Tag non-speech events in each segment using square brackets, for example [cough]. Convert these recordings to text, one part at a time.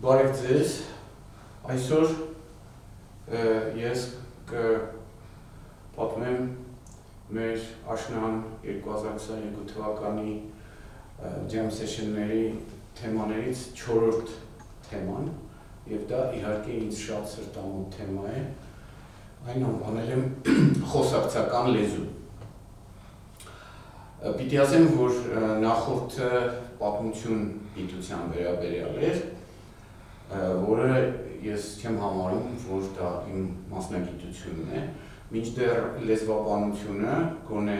Բարև ձեզ։ Այսօր ես կպատմեմ մեր աշնան 2022 թվականի jam session-ների թեմաներից 4-րդ թեման եւ դա իհարկե ինձ շատ սրտամոտ թեմա է։ Այն անվանել եմ [clears throat] խոսակցական լեզու։ Պիտի ասեմ, որ նախորդը պատմություն գիտության վերաբերյալ էր, որը ես չեմ համարում, որ դա իմ մասնագիտությունն է, մինչդեռ լեզվաբանությունը գոնե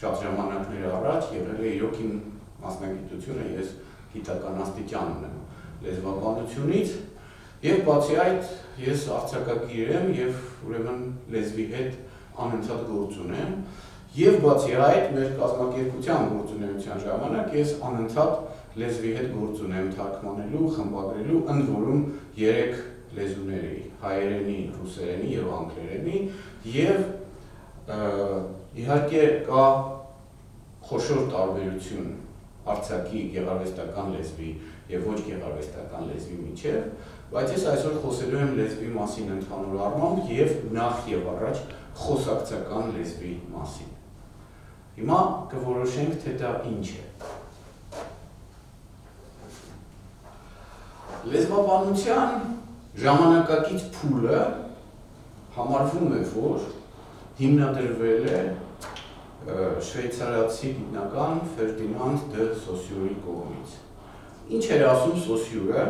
շատ ժամանակներ առաջ եղել է իրոք իմ մասնագիտությունը, ես գիտական աստիճան ունեմ լեզվաբանությունից եւ բացի այդ ես արձակագիր եմ եւ ուրեմն լեզվի հետ անընդհատ գործ ունեմ եւ բացի այդ մեր կազմակերպության գործունեության ժամանակ ես անընդհատ լեզվի հետ գործ ունեմ թարգմանելու, խմբագրելու, ընդ որում 3 լեզուների՝ հայերենի, ռուսերենի եւ անգլերենի եւ իհարկե կա խոշոր տարբերություն արցակի գեղարվեստական լեզվի եւ ոչ գեղարվեստական լեզվի միջև, բայց ես այսօր խոսելու եմ լեզվի մասին ընդհանուր առմամբ եւ նախ եւ առաջ խոսակցական լեզվի մասին։ Հիմա կորոշենք, թե դա ինչ է։ Լեզվաբանության ժամանակակից փուլը համարվում է, որ հիմնադրվել է շվեյցարացի գիտնական Ֆերդինանդ դը Սոսյուրի կողմից։ Ինչ էր ասում Սոսյուրը,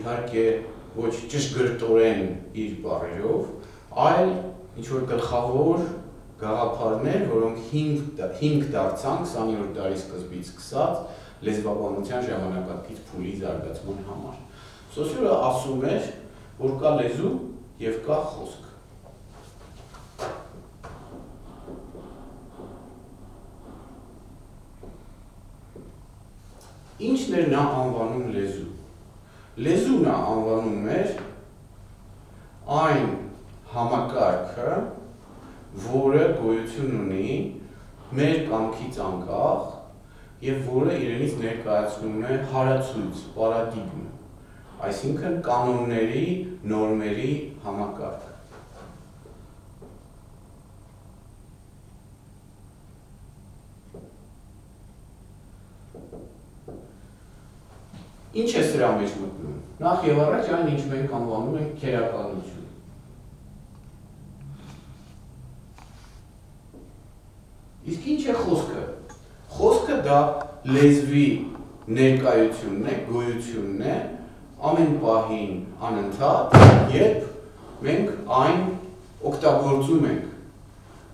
իհարկե ոչ ճշգրտորեն իր բառերով, այլ ինչ որ գլխավոր գաղափարներ, որոնք հիմք հիմք դարձան 20-րդ դարի սկզբից սկսած լեզվաբանության ժամանակակից փուլի զարգացման համար։ Սոսյուրը ասում էր, որ կա լեզու եւ կա խոսք։ Ինչն էր նա անվանում լեզու։ Լեզու նա անվանում էր այն համակարգը, որը գոյություն ունի մեր կամքից անկախ եւ որը իրենից ներկայացնում է հարացույց, պարադիգմ այսինքն կանոնների, նորմերի համակարգ։ Ինչ է սրա մեջ մտնում։ Նախ եւ առաջ այն ինչ մենք անվանում ենք քերականություն։ Իսկ ինչ է խոսքը։ Խոսքը դա լեզվի ներկայությունն է, գոյությունն է, ամեն պահին անընդհատ, երբ մենք այն օգտագործում ենք։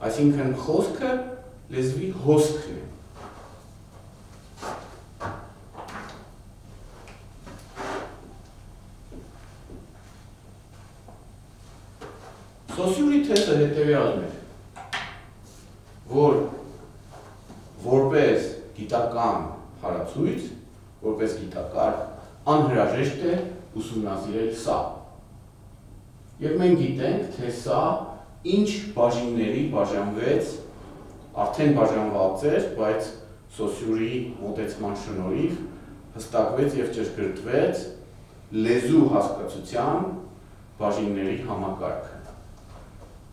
Այսինքն խոսքը լեզվի հոսքն է։ Սոսյուրի թեզը հետևյալն է, որ որպես գիտական հարացույց, որպես գիտակարգ անհրաժեշտ է ուսումնասիրել սա։ Եվ մենք գիտենք, թե սա ինչ բաժինների բաժանվեց, արդեն բաժանված էր, բայց սոսյուրի մոտեցման շնորհիվ հստակվեց եւ ճշգրտվեց լեզու հասկացության բաժինների համակարգը։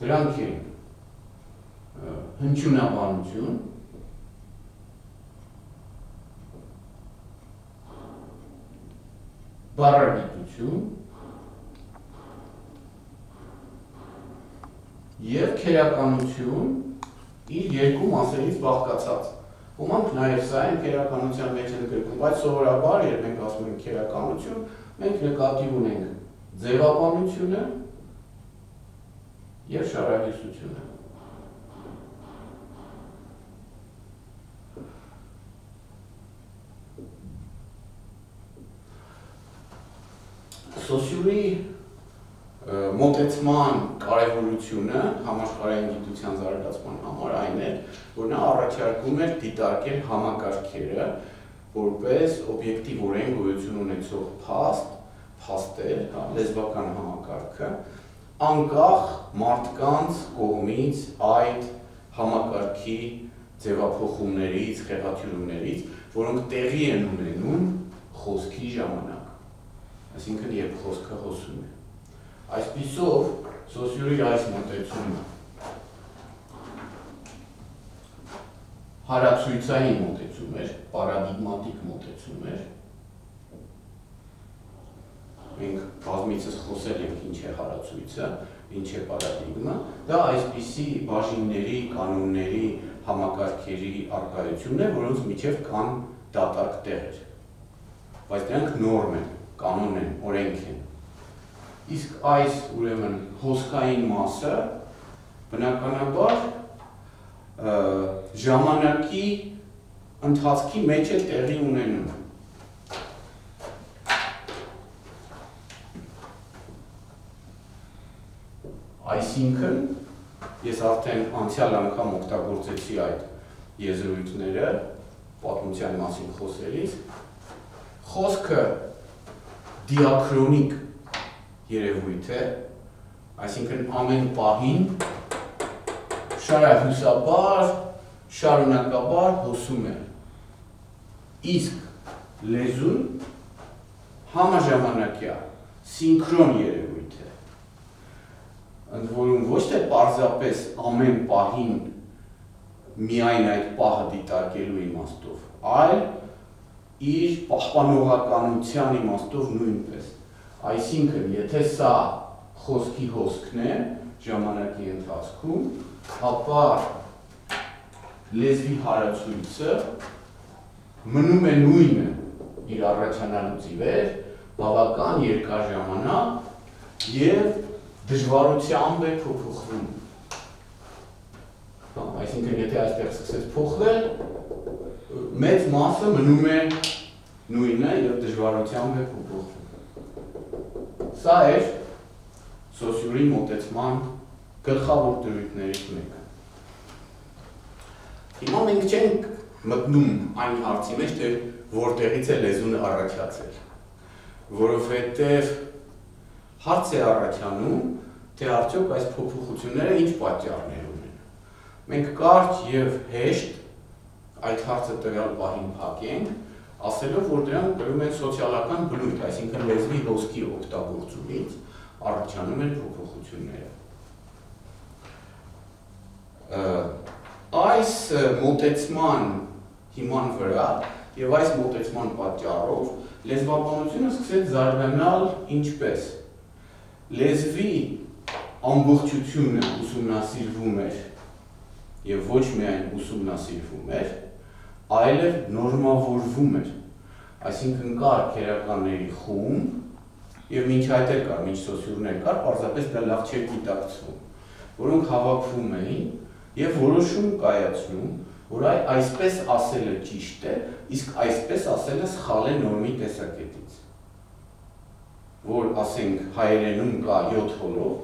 Դրանք են հնչյունաբանություն, բառագիտություն եւ քերականություն իր երկու մասերից բաղկացած։ Ոմանք նաև սա են քերականության մեջ են գրքում, բայց սովորաբար երբ մենք ասում ենք քերականություն, մենք նկատի ունենք ձևաբանությունը եւ շարահյուսությունը։ Սոսյուրի մոտեցման կարևորությունը համաշխարհային գիտության զարգացման համար այն է, որ նա առաջարկում էր դիտարկել համակարգերը որպես օբյեկտիվորեն գոյություն ունեցող փաստ, փաստեր, հա, լեզվական համակարգը, անկախ մարդկանց կողմից այդ համակարգի ձևափոխումներից, խեղաթյուրումներից, որոնք տեղի են ունենում խոսքի ժամանակ այսինքն երբ խոսքը հոսում է։ Այսպիսով սոսյուրի այս մոտեցումը հարացույցային մոտեցում էր, պարադիգմատիկ մոտեցում էր։ Մենք բազմիցս խոսել ենք ինչ է հարացույցը, ինչ է պարադիգմա, դա այսպիսի բաժինների, կանոնների, համակարգերի արկայությունն է, որոնց միջև կան դատարկ տեղեր։ Բայց դրանք նորմ են, կանոն են, օրենք են։ Իսկ այս ուրեմն հոսքային մասը բնականաբար ժամանակի ընթացքի մեջ է տեղի ունենում։ Այսինքն ես արդեն անցյալ անգամ օգտագործեցի այդ եզրույթները պատմության մասին խոսելիս խոսքը դիակրոնիկ երևույթ է այսինքն ամեն պահին շարահուսաբար շարունակաբար հոսում է իսկ լեզուն համաժամանակյա սինքրոն երևույթ է ընդ որում ոչ թե պարզապես ամեն պահին միայն այդ պահը դիտարկելու իմաստով, այլ իր պահպանողականության իմաստով նույնպես։ Այսինքն, եթե սա խոսքի հոսքն է ժամանակի ընթացքում, ապա լեզվի հարացույցը մնում է նույնը իր առաջանալուց ի վեր, բավական երկար ժամանակ եւ դժվարությամբ է փոփոխվում։ Այսինքն, եթե այստեղ սկսեց փոխվել, մեծ մասը մնում է նույնը եւ դժվարությամբ է փոփոխվում։ Սա էր սոսյուրի մոտեցման գլխավոր դրույթներից մեկը։ Հիմա մենք չենք մտնում այն հարցի մեջ, թե որտեղից է լեզուն առաջացել, որովհետև հարց է առաջանում, թե արդյոք այս փոփոխությունները ինչ պատճառներ ունեն։ Մենք կարճ եւ հեշտ այդ հարցը տվյալ պահին փակենք, ասելով, որ դրանք կրում են սոցիալական բնույթ, այսինքն լեզվի հոսքի օգտագործումից առաջանում են փոփոխությունները։ Այս մոտեցման հիման վրա եւ այս մոտեցման պատճառով լեզվաբանությունը սկսեց զարգանալ ինչպես լեզվի ամբողջությունը ուսումնասիրվում էր եւ ոչ միայն ուսումնասիրվում էր, այլև նորմավորվում էր։ Այսինքն կար քերականների խումբ եւ ինչ այդ էր կար, ինչ սոցիալներ կար, պարզապես դա լավ չէր գիտակցվում, որոնք հավաքվում էին եւ որոշում կայացնում, որ այ այսպես ասելը ճիշտ է, իսկ այսպես ասելը սխալ է նորմի տեսակետից որ ասենք հայերենում կա 7 հոլով,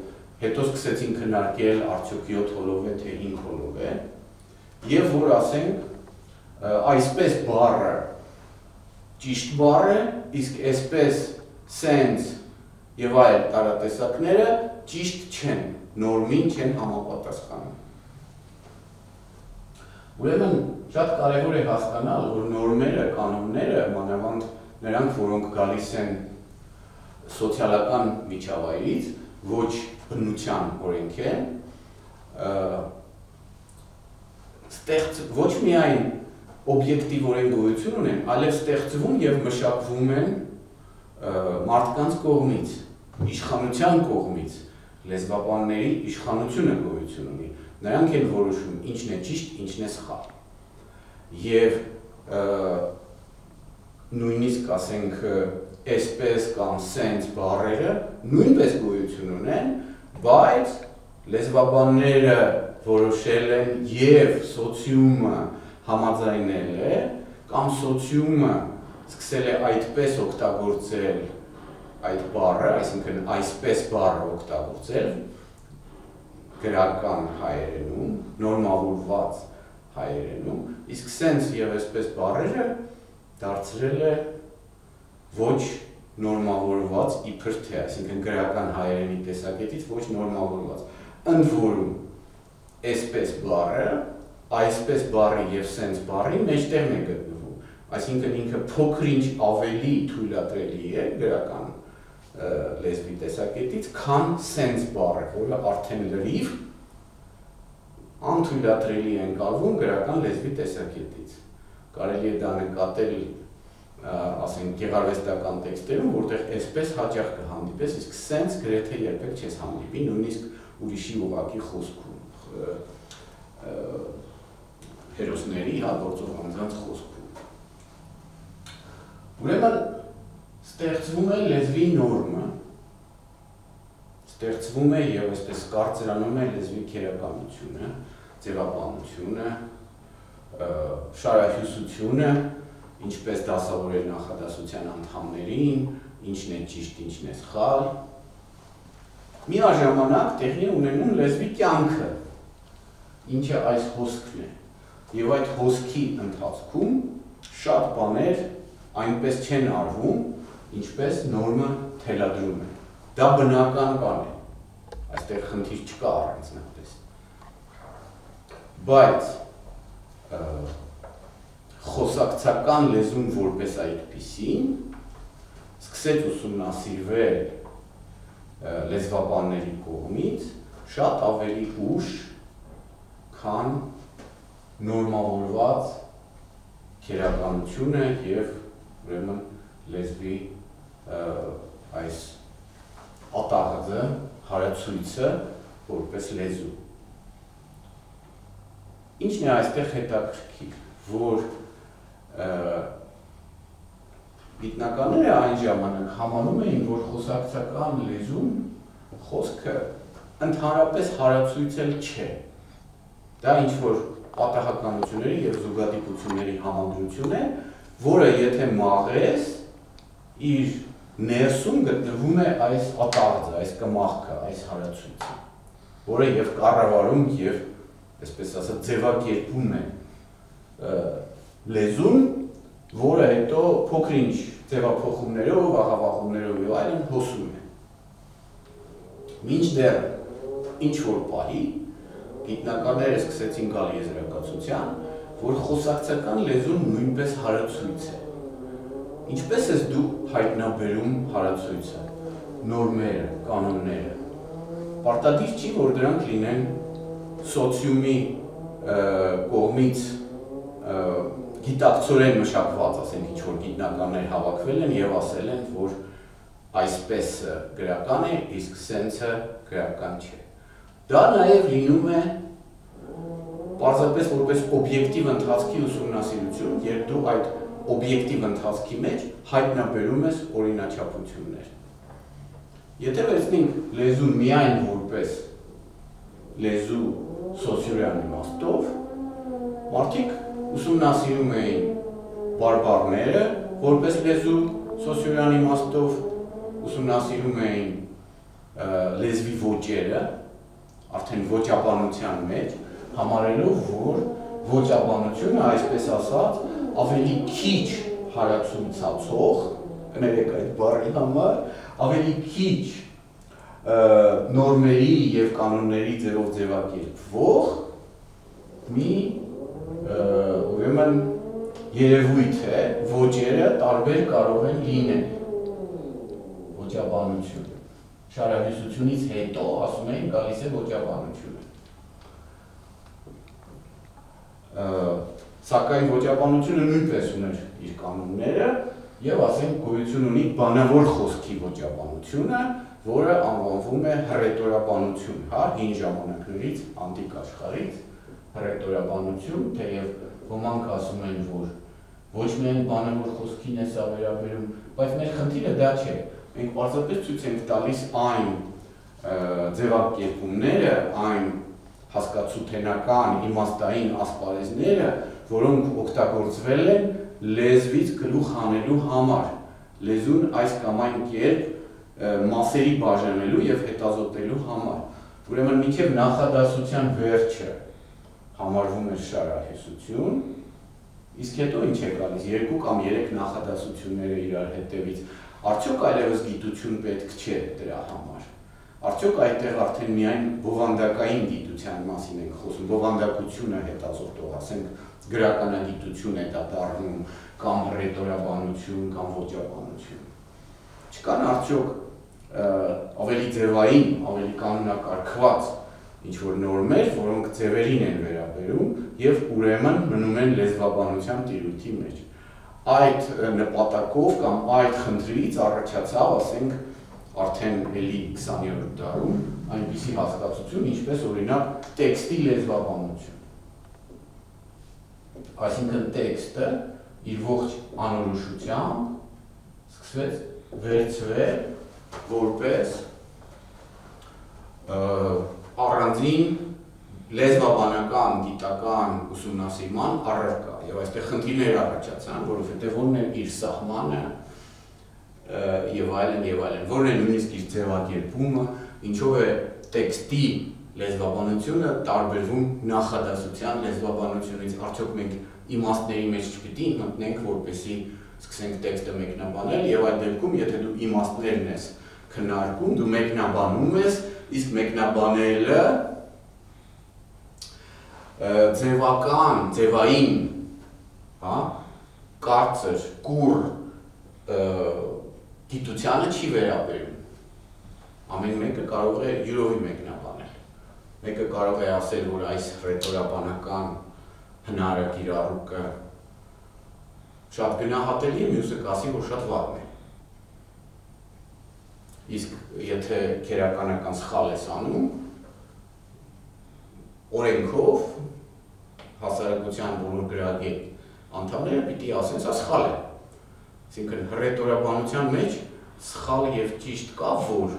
հետո սկսեցին քննարկել արդյոք 7 հոլով է թե 5 հոլով է, եւ որ ասենք այսպես բառը ճիշտ բառ է, իսկ այսպես sense եւ այլ տարատեսակները ճիշտ չեն, նորմին չեն համապատասխանում։ Ուրեմն շատ կարևոր է հասկանալ, որ նորմերը, կանոնները, մանավանդ նրանք, որոնք գալիս են սոցիալական միջավայրից, ոչ բնության օրենք է, ստեղծ ոչ միայն օբյեկտիվորեն գոյություն ունեն, այլև ստեղծվում եւ մշակվում են մարդկանց կողմից, իշխանության կողմից, լեզվաբանների իշխանությունը գոյություն ունի։ Նրանք են որոշում ինչն է ճիշտ, ինչն է սխալ։ Եվ նույնիսկ ասենք այսպես կամ սենց բառերը նույնպես գոյություն ունեն, բայց լեզվաբանները որոշել են եւ սոցիումը համաձայնել է կամ սոցիումը սկսել է այդպես օգտագործել այդ բառը, այսինքն այսպես բառը օգտագործել գրական հայերենում, նորմավորված հայերենում, իսկ սենց եւ այսպես բառերը դարձրել է ոչ նորմավորված իբր թե, այսինքն գրական հայերենի տեսակետից ոչ նորմավորված։ Ընդ որում այսպես բառը, այսպես բառի եւ սենց բառի մեջտեղն է գտնվում։ Այսինքն ինքը փոքրինչ ավելի թույլատրելի է գրական լեզվի տեսակետից, քան sense բառը, որը արդեն լրիվ անթույլատրելի է ընկալվում գրական լեզվի տեսակետից։ Կարելի է դա նկատել ասենք գեղարվեստական տեքստերում, որտեղ այսպես հաճախ կհանդիպես, իսկ sense գրեթե երբեք չես հանդիպի, նույնիսկ ուրիշի ուղակի խոսքում հերոսների, հա, գործող անձանց խոսքում։ Ուրեմն ստեղծվում է լեզվի նորմը, ստեղծվում է եւ այսպես կարծրանում է լեզվի քերականությունը, ձևաբանությունը, շարահյուսությունը, ինչպես դասավորել նախադասության անդամներին, ինչն է ճիշտ, ինչն է սխալ։ Միաժամանակ տեղի ունենում լեզվի կյանքը, ինչը այս հոսքն է։ Եվ այդ հոսքի ընթացքում շատ բաներ այնպես չեն արվում, ինչպես նորմը թելադրում է։ Դա բնական բան է։ Այստեղ խնդիր չկա առանձնապես։ Բայց խոսակցական լեզուն որպես այդպիսին սկսեց ուսումնասիրվել լեզվաբանների կողմից շատ ավելի ուշ, քան նորմավորված քերականությունը եւ ուրեմն լեզվի այս ատաղձը, հարացույցը որպես լեզու։ Ինչն է այստեղ հետաքրքիր, որ գիտնականները այն ժամանակ համանում էին, որ խոսակցական լեզուն խոսքը ընդհանրապես հարացույց էլ չէ։ Դա ինչ որ պատահականությունների եւ զուգադիպությունների համադրություն է, որը եթե մաղես, իր ներսում գտնվում է այս ատաղձը, այս կմախքը, այս հարացույցը, որը եւ կառավարում եւ այսպես ասած ձևակերպում է լեզուն, որը հետո փոքրինչ ձևափոխումներով, աղավաղումներով եւ այլն հոսում է։ Մինչդեռ ինչ որ պահի գիտնականները սկսեցին գալ եզրակացության, որ խոսակցական լեզուն նույնպես հարացույց է։ Ինչպես ես դու հայտնաբերում հարացույցը, նորմերը, կանոնները։ Պարտադիր չի, որ դրանք լինեն սոցիումի կողմից գիտակցորեն մշակված, ասենք ինչ որ գիտնականներ հավաքվել են եւ ասել են, որ այսպես գրական է, իսկ սենսը գրական չէ։ Դա նաև լինում է պարզապես որպես օբյեկտիվ ընթացքի ուսումնասիրություն, երբ դու այդ օբյեկտիվ ընթացքի մեջ հայտնաբերում ես օրինաչափություններ։ Եթե վերցնենք լեզուն միայն որպես լեզու սոցիալական իմաստով, մարդիկ ուսումնասիրում էին բարբարները որպես լեզու սոցիալական իմաստով, ուսումնասիրում էին լեզվի ոճերը, արդեն ոճաբանության մեջ, համարելով, որ ոճաբանությունը, այսպես ասած, ավելի քիչ հարացույցացող, կներեք այդ բառի համար, ավելի քիչ նորմերի եւ կանոնների ձևով ձևակերպվող մի ուրեմն երևույթ է, ոճերը տարբեր կարող են լինել. Ոճաբանությունը շարահյուսությունից հետո ասում էին գալիս է ոճաբանությունը։ Սակայն ոճաբանությունը նույնպես ուներ իր կանոնները եւ ասենք գոյություն ունի բանավոր խոսքի ոճաբանությունը, որը անվանվում է հռետորաբանություն, հա, հին ժամանակներից, անտիկ աշխարհից հռետորաբանություն, թեև ոմանք ասում են, որ ոչ միայն բանավոր խոսքին է սա վերաբերում, բայց մեր խնդիրը դա չէ մենք պարզապես ցույց ենք տալիս այն ձևակերպումները, այն հասկացութենական իմաստային ասպարեզները, որոնք օգտագործվել են լեզվից գլուխ հանելու համար։ Լեզուն այս կամ այն կերպ մասերի բաժանելու եւ հետազոտելու համար։ Ուրեմն միջև նախադասության վերջը համարվում է շարահեսություն, իսկ հետո ինչ է գալիս, երկու կամ երեք նախադասությունները իրար հետևից Արդյոք այլևս գիտություն պետք չէ դրա համար։ Արդյոք այդտեղ արդեն միայն բովանդակային գիտության մասին ենք խոսում, բովանդակությունը հետազոտող, ասենք գրականագիտություն է դա դառնում կամ ռետորաբանություն կամ ոճաբանություն։ Չկան արդյոք ավելի ձևային, ավելի կանոնակարգված ինչ որ նորմեր, որոնք ձևերին են վերաբերում եւ ուրեմն մնում են լեզվաբանության տիրույթի մեջ։ Այդ նպատակով կամ այդ խնդրից առաջացավ, ասենք, արդեն էլի 20-րդ դարում այնպիսի հասկացություն, ինչպես օրինակ տեքստի լեզվաբանություն։ Այսինքն տեքստը իր ողջ անորոշությամբ սկսվեց վերցվել որպես առանձին լեզվաբանական, գիտական ուսումնասիրման առարկա եւ այստեղ խնդիրներ առաջացան, որովհետեւ ո՞րն է իր սահմանը եւ այլն եւ այլն, ո՞րն է նույնիսկ իր ձևակերպումը, ինչով է տեքստի լեզվաբանությունը տարբերվում նախադասության լեզվաբանությունից, արդյոք մենք իմաստների մեջ չպիտի մտնենք, որպեսի սկսենք տեքստը մեկնաբանել եւ այդ դեպքում, եթե դու իմաստներն ես քննարկում, դու մեկնաբանում ես, իսկ մեկնաբանելը ձևական, ձևային, հա, կարծր, կուր գիտությանը չի վերաբերում։ Ամեն մեկը կարող է յուրովի մեկնաբանել։ Մեկը կարող է ասել, որ այս ռետորաբանական հնարակիր առուկը շատ գնահատելի է, մյուսը կասի, որ շատ վատն է։ Իսկ եթե քերականական սխալ ես անում, օրենքով հասարակության բոլոր գրագետ անդամները պիտի ասեն, սա սխալ է։ Այսինքն հռետորաբանության մեջ սխալ եւ ճիշտ կա, որ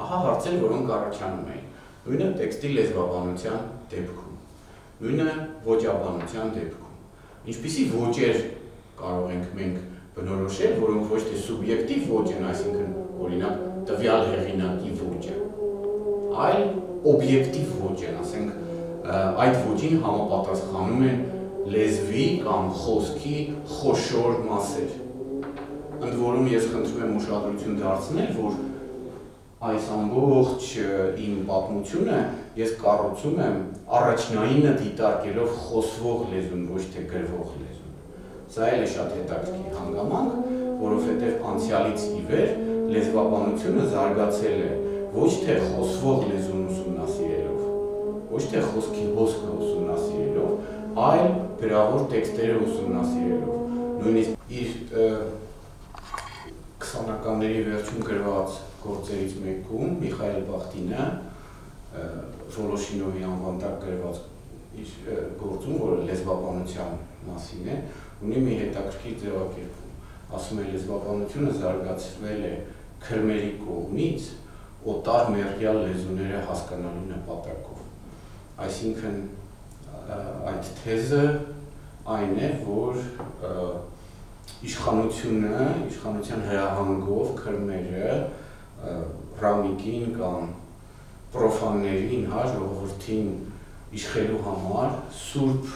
ահա հարցեր, որոնք առաջանում էին։ Նույնը տեքստի լեզվաբանության դեպքում, նույնը ոճաբանության դեպքում։ Ինչպիսի ոճեր կարող ենք մենք բնորոշել, որոնք ոչ թե սուբյեկտիվ ոճ են, այսինքն օրինակ տվյալ հեղինակի ոճը, այլ օբյեկտիվ ոճ են, ասենք այդ ոճին համապատասխանում են լեզվի կամ խոսքի խոշոր մասեր։ Ընդ որում ես խնդրում եմ ուշադրություն դարձնել, որ այս ամբողջ իմ պատմությունը ես կառուցում եմ առաջնայինը դիտարկելով խոսվող լեզուն, ոչ թե գրվող լեզուն։ Սա էլ է շատ հետաքրքիր հանգամանք, որովհետև անցյալից ի վեր լեզվաբանությունը զարգացել է ոչ թե խոսվող լեզուն ուսումնասիրելով, ոչ թե խոսքի հոսքը ուսումնասիրելով, այլ գրավոր տեքստերը ուսումնասիրելով։ Նույնիսկ իր 20-ականների վերջում գրված գործերից մեկում Միխայել Բախտինը Վոլոշինովի անվան տակ գրված իր գործում, որը լեզվաբանության մասին է, ունի մի հետաքրքիր ձևակերպում։ Ասում է լեզվաբանությունը զարգացվել է քրմերի կողմից օտար մերյալ լեզուները հասկանալու նպատակով։ Այսինքն այդ թեզը այն է, որ իշխանությունը, իշխանության հրահանգով քրմերը ռամիկին կամ պրոֆաններին, հա, ժողովրդին իշխելու համար սուրբ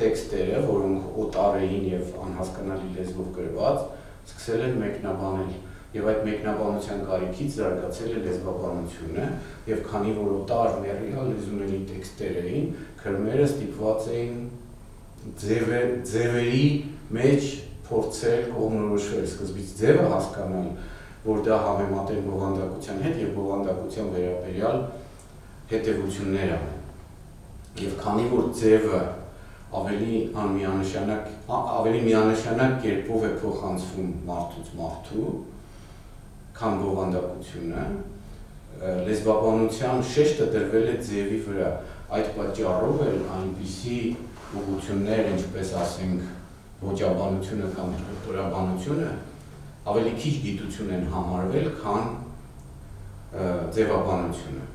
տեքստերը, որոնք օտար էին եւ անհասկանալի լեզվով գրված, սկսել են մեկնաբանել եւ այդ մեկնաբանության կարիքից զարգացել է լեզվաբանությունը եւ քանի որ օտար մեռյալ լեզուների տեքստեր էին քրմերը ստիպված էին ձևեր ձևերի մեջ փորձել կողմնորոշվել սկզբից ձևը հասկանալ որ դա համեմատել բովանդակության հետ եւ բովանդակության վերաբերյալ հետևություններ անեն եւ քանի որ ձևը ավելի անմիանշանակ ավելի միանշանակ կերպով է փոխանցվում մարդուց մարդու քան բովանդակությունը լեզվաբանության շեշտը դրվել է ձևի վրա այդ պատճառով էլ այնպիսի ուղություններ ինչպես ասենք ոճաբանությունը կամ ռետորաբանությունը ավելի քիչ գիտություն են համարվել քան ձևաբանությունը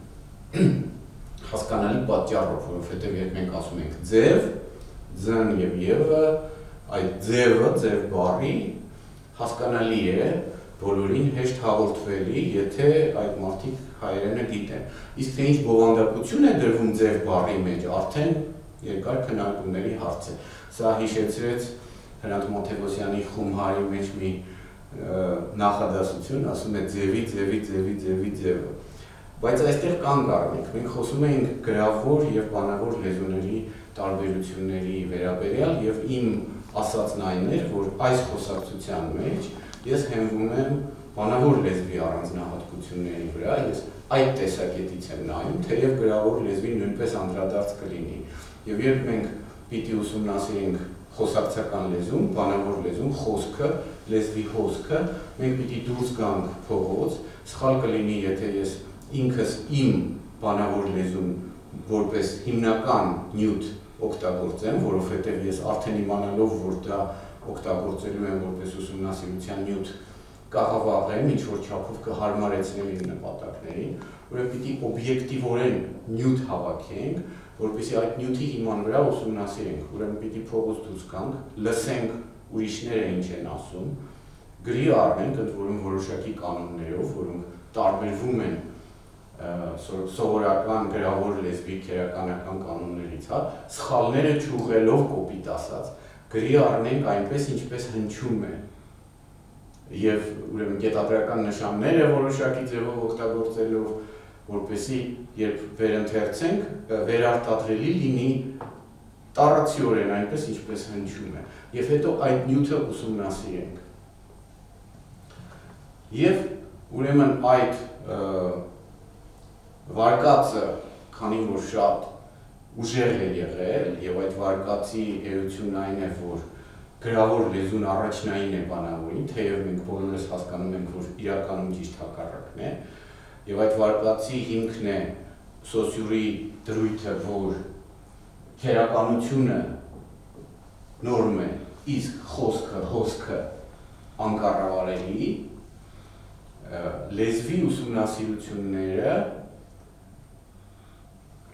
[clears throat] հասկանալի պատճառով որովհետև երբ մենք ասում ենք ձև ձն եւ եւը այդ ձևը ձև բառի հասկանալի է բոլորին հեշտ հաղորդվելի, եթե այդ մարդիկ հայերենը գիտեն։ Իսկ թե ինչ բովանդակություն է դրվում ձև բառի մեջ, արդեն երկար քննարկումների հարց է։ Սա հիշեցրեց Հրանտ Մոթեվոսյանի խումհարի մեջ մի նախադասություն, ասում է ձևի, ձևի, ձևի, ձևի ձևը։ Բայց այստեղ կանգ առնենք, մենք խոսում ենք գրավոր եւ բանավոր լեզուների տարբերությունների վերաբերյալ եւ իմ ասածն այն էր, որ այս խոսակցության մեջ ես հենվում եմ բանավոր լեզվի առանձնահատկությունների վրա, ես այդ տեսակետից եմ նայում, թեև գրավոր լեզվին նույնպես անդրադարձ կլինի։ Եվ երբ մենք պիտի ուսումնասիրենք խոսակցական լեզուն, բանավոր լեզուն, խոսքը, լեզվի հոսքը, մենք պիտի դուրս գանք փողոց, սխալ կլինի, եթե ես ինքս իմ բանավոր լեզուն որպես հիմնական նյութ օգտագործեմ, որովհետև ես արդեն իմանալով, որ դա օգտագործելու եմ որպես ուսումնասիրության նյութ, կաղավաղեմ, ինչ որ չափով կհարմարեցնեմ իմ նպատակներին, ուրեմն պիտի օբյեկտիվորեն նյութ հավաքենք, որպեսզի այդ նյութի հիման վրա ուսումնասիրենք, ուրեմն պիտի փողոց դուրս գանք, լսենք ուրիշները ինչ են ասում, գրի առնենք, ընդ որում որոշակի կանոններով, որոնք տարբերվում են սովորական գրավոր լեզվի քերականական կանոններից, հա, սխալները ճուղելով կոպիտ ասած, գրի առնենք այնպես, ինչպես հնչում է։ Եվ ուրեմն գետադրական նշանները որոշակի ձևով օգտագործելով, որպեսի երբ վերընթերցենք, վերարտադրելի լինի տառացիորեն այնպես, ինչպես հնչում է։ Եվ հետո այդ նյութը ուսումնասիրենք։ Եվ ուրեմն այդ վարկածը, քանի որ շատ ուժեղ է եղել եւ այդ վարկածի էությունն այն է, որ գրավոր լեզուն առաջնային է բանավորին, թեև մենք բոլորս հասկանում ենք, որ իրականում ճիշտ հակառակն է, եւ այդ վարկածի հիմքն է սոցիուրի դրույթը, որ քերականությունը նորմ է, իսկ խոսքը, հոսքը անկառավարելի, լեզվի ուսումնասիրությունները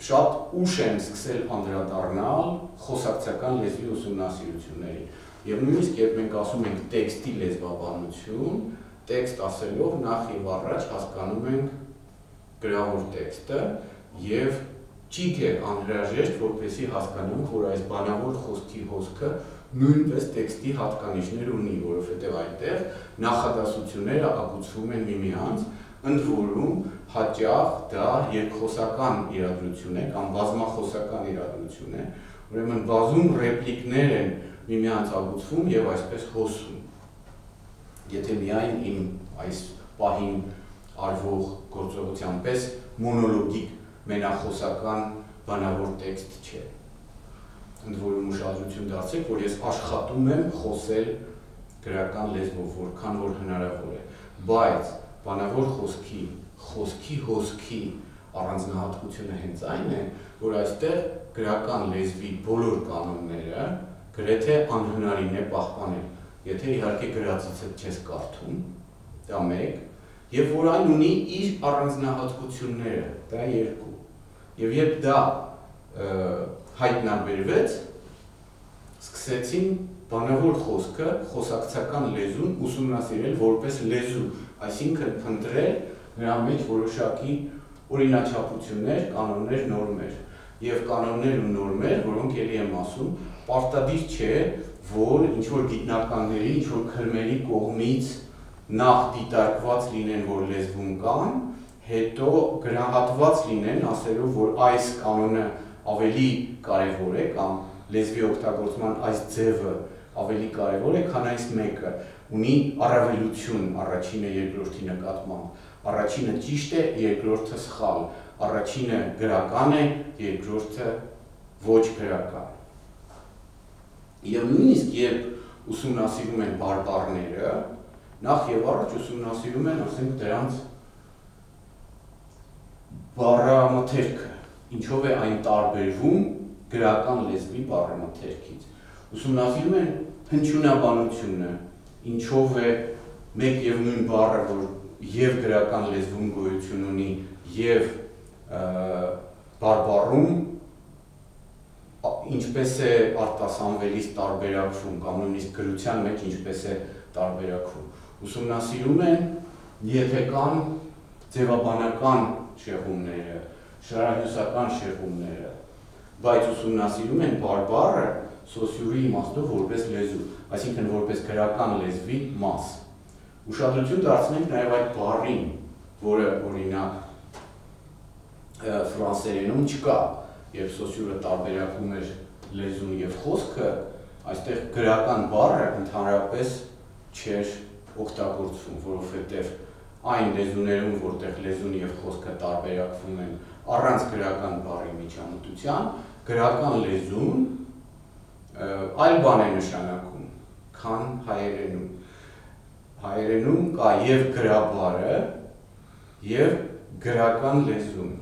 շատ ուշ են սկսել անդրադառնալ խոսակցական լեզվի ուսումնասիրություններին։ Եվ նույնիսկ երբ մենք ասում ենք տեքստի լեզվաբանություն, տեքստ ասելով նախ եւ առաջ հասկանում ենք գրավոր տեքստը եւ ճիգ է անհրաժեշտ, որպեսի հասկանանք, որ այս բանավոր խոսքի հոսքը նույնպես տեքստի հատկանիշներ ունի, որովհետև այդտեղ նախադասությունները ակուցվում են միմյանց, ընդ որում հաճախ դա երկխոսական իրադրություն է կամ բազմախոսական իրադրություն է, ուրեմն բազում ռեպլիկներ են միմյանց ագուցվում եւ այսպես հոսում։ Եթե միայն իմ այս պահին արվող գործողության պես մոնոլոգիկ մենախոսական բանավոր տեքստ չէ։ Ընդ որում ուշադրություն դարձեք, որ ես աշխատում եմ խոսել գրական լեզվով, որքան որ հնարավոր է, բայց բանավոր խոսքի խոսքի հոսքի առանձնահատկությունը հենց այն է, որ այստեղ գրական լեզվի բոլոր կանոնները գրեթե անհնարին է պահպանել, եթե իհարկե գրածիցը չես կարդում, դա մեկ, եւ որ այն ունի իր առանձնահատկությունները, դա երկու։ Եվ երբ դա հայտնաբերվեց, սկսեցին բանավոր խոսքը, խոսակցական լեզուն ուսումնասիրել որպես լեզու, այսինքն փնտրել նրա մեջ որոշակի օրինաչափություններ, կանոններ, նորմեր եւ կանոններ ու նորմեր, որոնք ելի եմ ասում, պարտադիր չէ, որ ինչ որ գիտնականների, ինչ որ քրմերի կողմից նախ դիտարկված լինեն, որ լեզվում կան, հետո գրանհատված լինեն, ասելով, որ այս կանոնը ավելի կարևոր է կամ լեզվի օգտագործման այս ձևը ավելի կարևոր է, քան այս մեկը ունի առավելություն առաջինը երկրորդի նկատմամբ Առաջինը ճիշտ է, երկրորդը սխալ։ Առաջինը գրական է, երկրորդը ոչ գրական։ Եվ նույնիսկ երբ ուսումնասիրում են բարբառները, նախ եւ առաջ ուսումնասիրում են, ասենք, դրանց բառամթերքը, ինչով է այն տարբերվում գրական լեզվի բառամթերքից։ Ուսումնասիրում են հնչյունաբանությունը, ինչով է մեկ եւ նույն բառը, որ եւ գրական լեզվում գոյություն ունի եւ բարբառում ինչպես է արտասանվելիս տարբերակվում կամ նույնիսկ գրության մեջ ինչպես է տարբերակվում։ Ուսումնասիրում են, եթե կան ձևաբանական շեղումները, շարահյուսական շեղումները, բայց ուսումնասիրում են բարբառը սոսյուրի իմաստով որպես լեզու, այսինքն որպես գրական լեզվի մաս ուշադրություն դարձնենք նաև այդ բառին, որը օրինակ ֆրանսերենում չկա, երբ սոսյուրը տարբերակում էր լեզուն եւ խոսքը, այստեղ գրական բառը ընդհանրապես չէր օգտագործվում, որովհետև այն լեզուներում, որտեղ լեզուն եւ խոսքը տարբերակվում են առանց գրական բառի միջամտության, գրական լեզուն այլ բան է նշանակում, քան հայերենում։ Հայերենում կա եւ գրաբարը, եւ գրական լեզուն,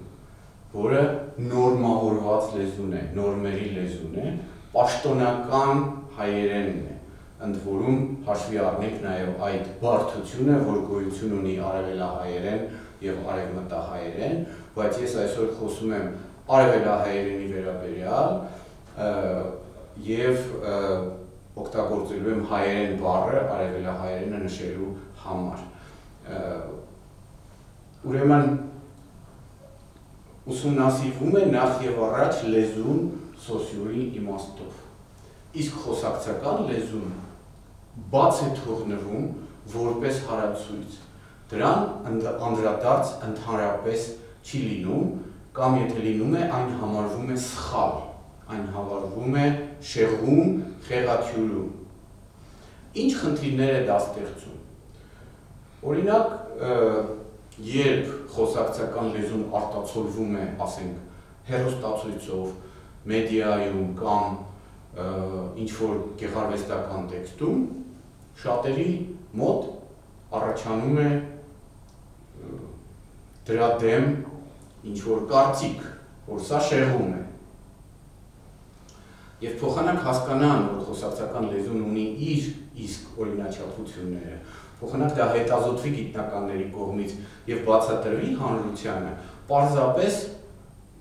որը նորմավորված լեզուն է, նորմերի լեզուն է, պաշտոնական հայերենն է ընդ որում հաշվի առնենք նաև այդ բարդությունը, որ գոյություն ունի արևելահայերեն եւ արևմտահայերեն, բայց ես այսօր խոսում եմ արևելահայերենի վերաբերյալ եւ օգտագործելու եմ հայերեն բառը արևելահայերենը նշելու համար։ Ուրեմն ուսումնասիրվում է նախ եւ առաջ լեզուն սոցիալի իմաստով։ Իսկ խոսակցական լեզուն բաց է թողնվում որպես հարացույց։ Դրան անդրադարձ ընդհանրապես չի լինում, կամ եթե լինում է, այն համարվում է սխալ, այն հավարվում է շեղում, խեղաթյուրում։ Ինչ խնդիրներ է դա ստեղծում։ Օրինակ, երբ խոսակցական լեզուն արտացոլվում է, ասենք, հերոստացույցով, մեդիայում կամ ինչ որ գեղարվեստական տեքստում, շատերի մոտ առաջանում է դրա դեմ ինչ որ կարծիք, որ սա շեղում է։ Եվ փոխանակ հասկանան, որ խոսակցական լեզուն ունի իր իսկ օրինաչափությունները, փոխանակ դա հետազոտվի գիտնականների կողմից եւ բացատրվի հանրությանը, պարզապես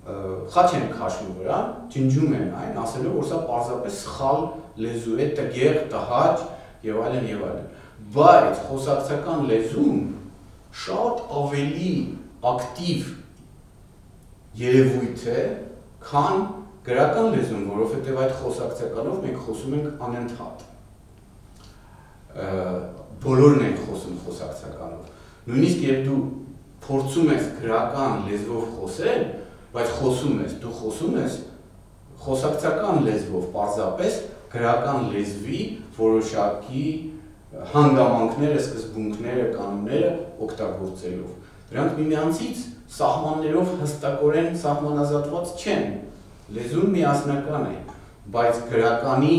խաչ են քաշում վրա, ջնջում են այն, ասելով որ սա պարզապես սխալ լեզու է, տգեղ, տհաճ, եւ այլն եւ այլն։ Բայց խոսակցական լեզուն շատ ավելի ակտիվ երևույթ է, քան գրական լեզուն, որովհետեւ այդ խոսակցականով մենք խոսում ենք անընդհատ։ Բոլորն են խոսում խոսակցականով։ Նույնիսկ երբ դու փորձում ես գրական լեզվով խոսել, բայց խոսում ես, դու խոսում ես խոսակցական լեզվով, պարզապես գրական լեզվի որոշակի հանգամանքները, սկզբունքները, կանոնները օգտագործելով։ Դրանք միմյանցից սահմաններով հստակորեն սահմանազատված չեն։ Լեզուն միասնական է, բայց գրականի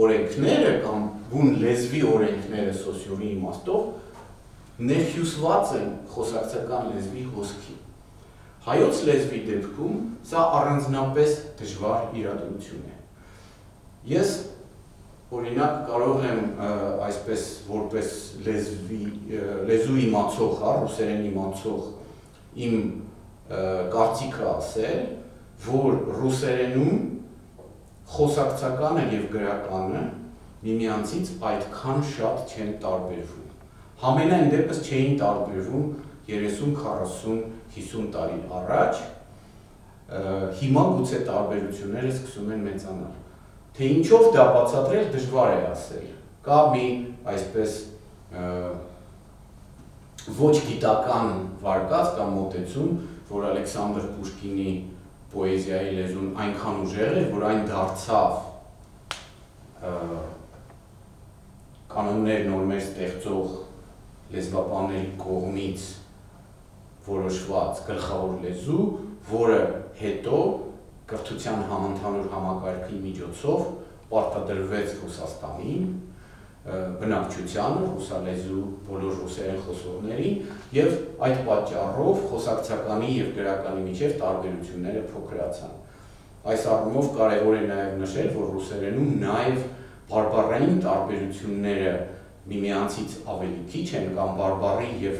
օրենքները կամ բուն լեզվի օրենքները սոցիալի իմաստով ներհյուսված են խոսակցական լեզվի հոսքի։ Հայոց լեզվի դեպքում սա առանձնապես դժվար իրադրություն է։ Ես օրինակ կարող եմ այսպես որպես լեզվի լեզու իմացող, հա, ռուսերեն իմացող իմ կարծիքը ասել, որ ռուսերենում խոսակցականը եւ գրականը միմյանցից այդքան շատ չեն տարբերվում։ Համենայն դեպս չէին տարբերվում 30, 40, 50 տարի առաջ։ Հիմա գուցե տարբերությունները սկսում են մեծանալ Թե ինչով դա բացատրել դժվար է ասել։ Կա մի այսպես ոչ գիտական վարկած կամ մոտեցում, որ Ալեքսանդր Պուշկինի պոեզիայի լեզուն այնքան ուժեղ էր, որ այն դարձավ կանոններ նորմեր ստեղծող լեզվաբանների կողմից որոշված գլխավոր լեզու, որը հետո կրթության համընդհանուր համակարգի միջոցով պարտադրվեց Ռուսաստանին, բնակչությանը, ռուսալեզու բոլոր ռուսերեն խոսողներին եւ այդ պատճառով խոսակցականի եւ գրականի միջև տարբերությունները փոքրացան։ Այս առումով կարևոր է նաեւ նշել, որ ռուսերենում նաեւ բարբառային տարբերությունները միմյանցից ավելի քիչ են կամ բարբառի եւ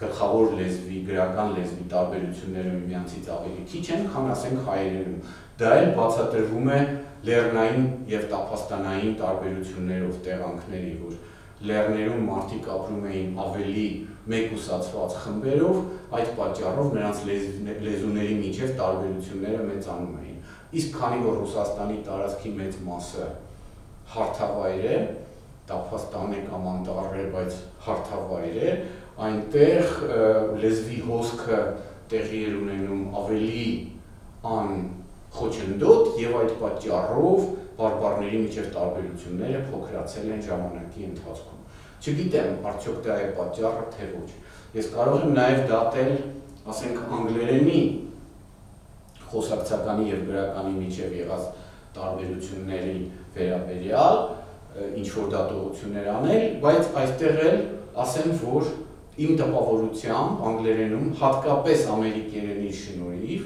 գլխավոր լեզվի, գրական լեզվի տարբերությունները միմյանցից ավելի քիչ են, քան ասենք հայերենում։ Դա էլ բացատրվում է լեռնային եւ տափաստանային տարբերություններով տեղանքների, որ լեռներում մարդիկ ապրում էին ավելի մեկուսացված խմբերով, այդ պատճառով նրանց լեզուների միջև տարբերությունները մեծանում էին։ Իսկ քանի որ Ռուսաստանի տարածքի մեծ մասը հարթավայր է, տափաստան է կամ անտառ է, բայց հարթավայր է, այնտեղ լեզվի հոսքը տեղի էր ունենում ավելի ան խոչընդոտ եւ այդ պատճառով բարբարների միջև տարբերությունները փոքրացել են ժամանակի ընթացքում։ Չգիտեմ, արդյոք դա է պատճառը թե ոչ։ Ես կարող եմ նաև դատել, ասենք, անգլերենի խոսակցականի եւ գրականի միջև եղած տարբերությունների վերաբերյալ ինչ որ դատողություններ անել, բայց այստեղ էլ ասեմ, որ իմ տպավորությամբ անգլերենում հատկապես ամերիկերենի շնորհիվ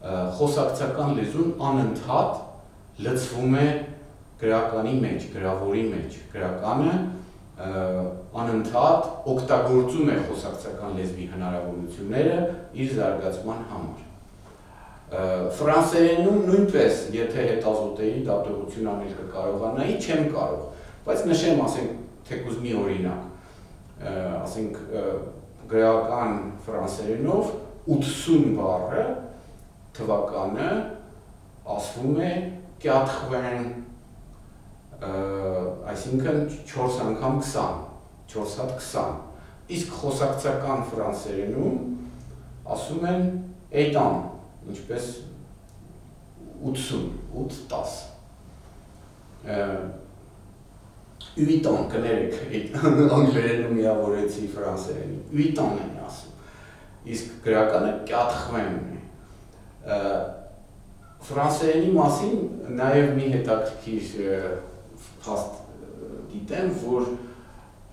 խոսակցական լեզուն անընդհատ լցվում է գրականի մեջ, գրավորի մեջ։ Գրականը անընդհատ օգտագործում է խոսակցական լեզվի հնարավորությունները իր զարգացման համար։ Ֆրանսերենում նույնպես, եթե հետազոտեի դատողություն անել կկարողանայի, չեմ կարող, բայց նշեմ, ասենք, թեկուզ մի օրինակ, ասենք, գրական ֆրանսերենով 80 բառը թվականը ասվում է կյատխվեն, այսինքն 4 անգամ 20, 4 հատ 20, իսկ խոսակցական ֆրանսերենում ասում են էյտան, ինչպես 80, 8-10։ Ուիտան կներեք, [laughs] անգլերենում միավորեցի ֆրանսերենի, ուիտան են ասում։ Իսկ գրականը կյատխվեն Ֆրանսերենի մասին նաև մի հետաքրքիր փաստ դիտեմ, որ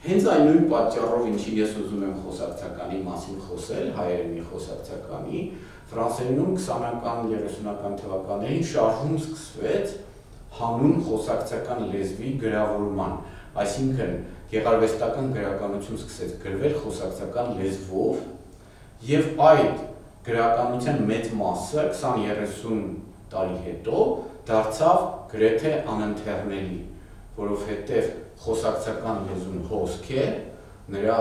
հենց այն նույն պատճառով, ինչի ես ուզում եմ խոսակցականի մասին խոսել, հայերենի խոսակցականի, Ֆրանսերենում 20-ական, 30-ական թվականներին շարժում սկսվեց հանուն խոսակցական լեզվի գրավորման, այսինքն գեղարվեստական գրականություն սկսեց գրվել խոսակցական լեզվով եւ այդ գրականության մեծ մասը 20-30 տարի հետո դարձավ գրեթե անընթեռնելի, որովհետեւ խոսակցական լեզուն հոսք է, նրա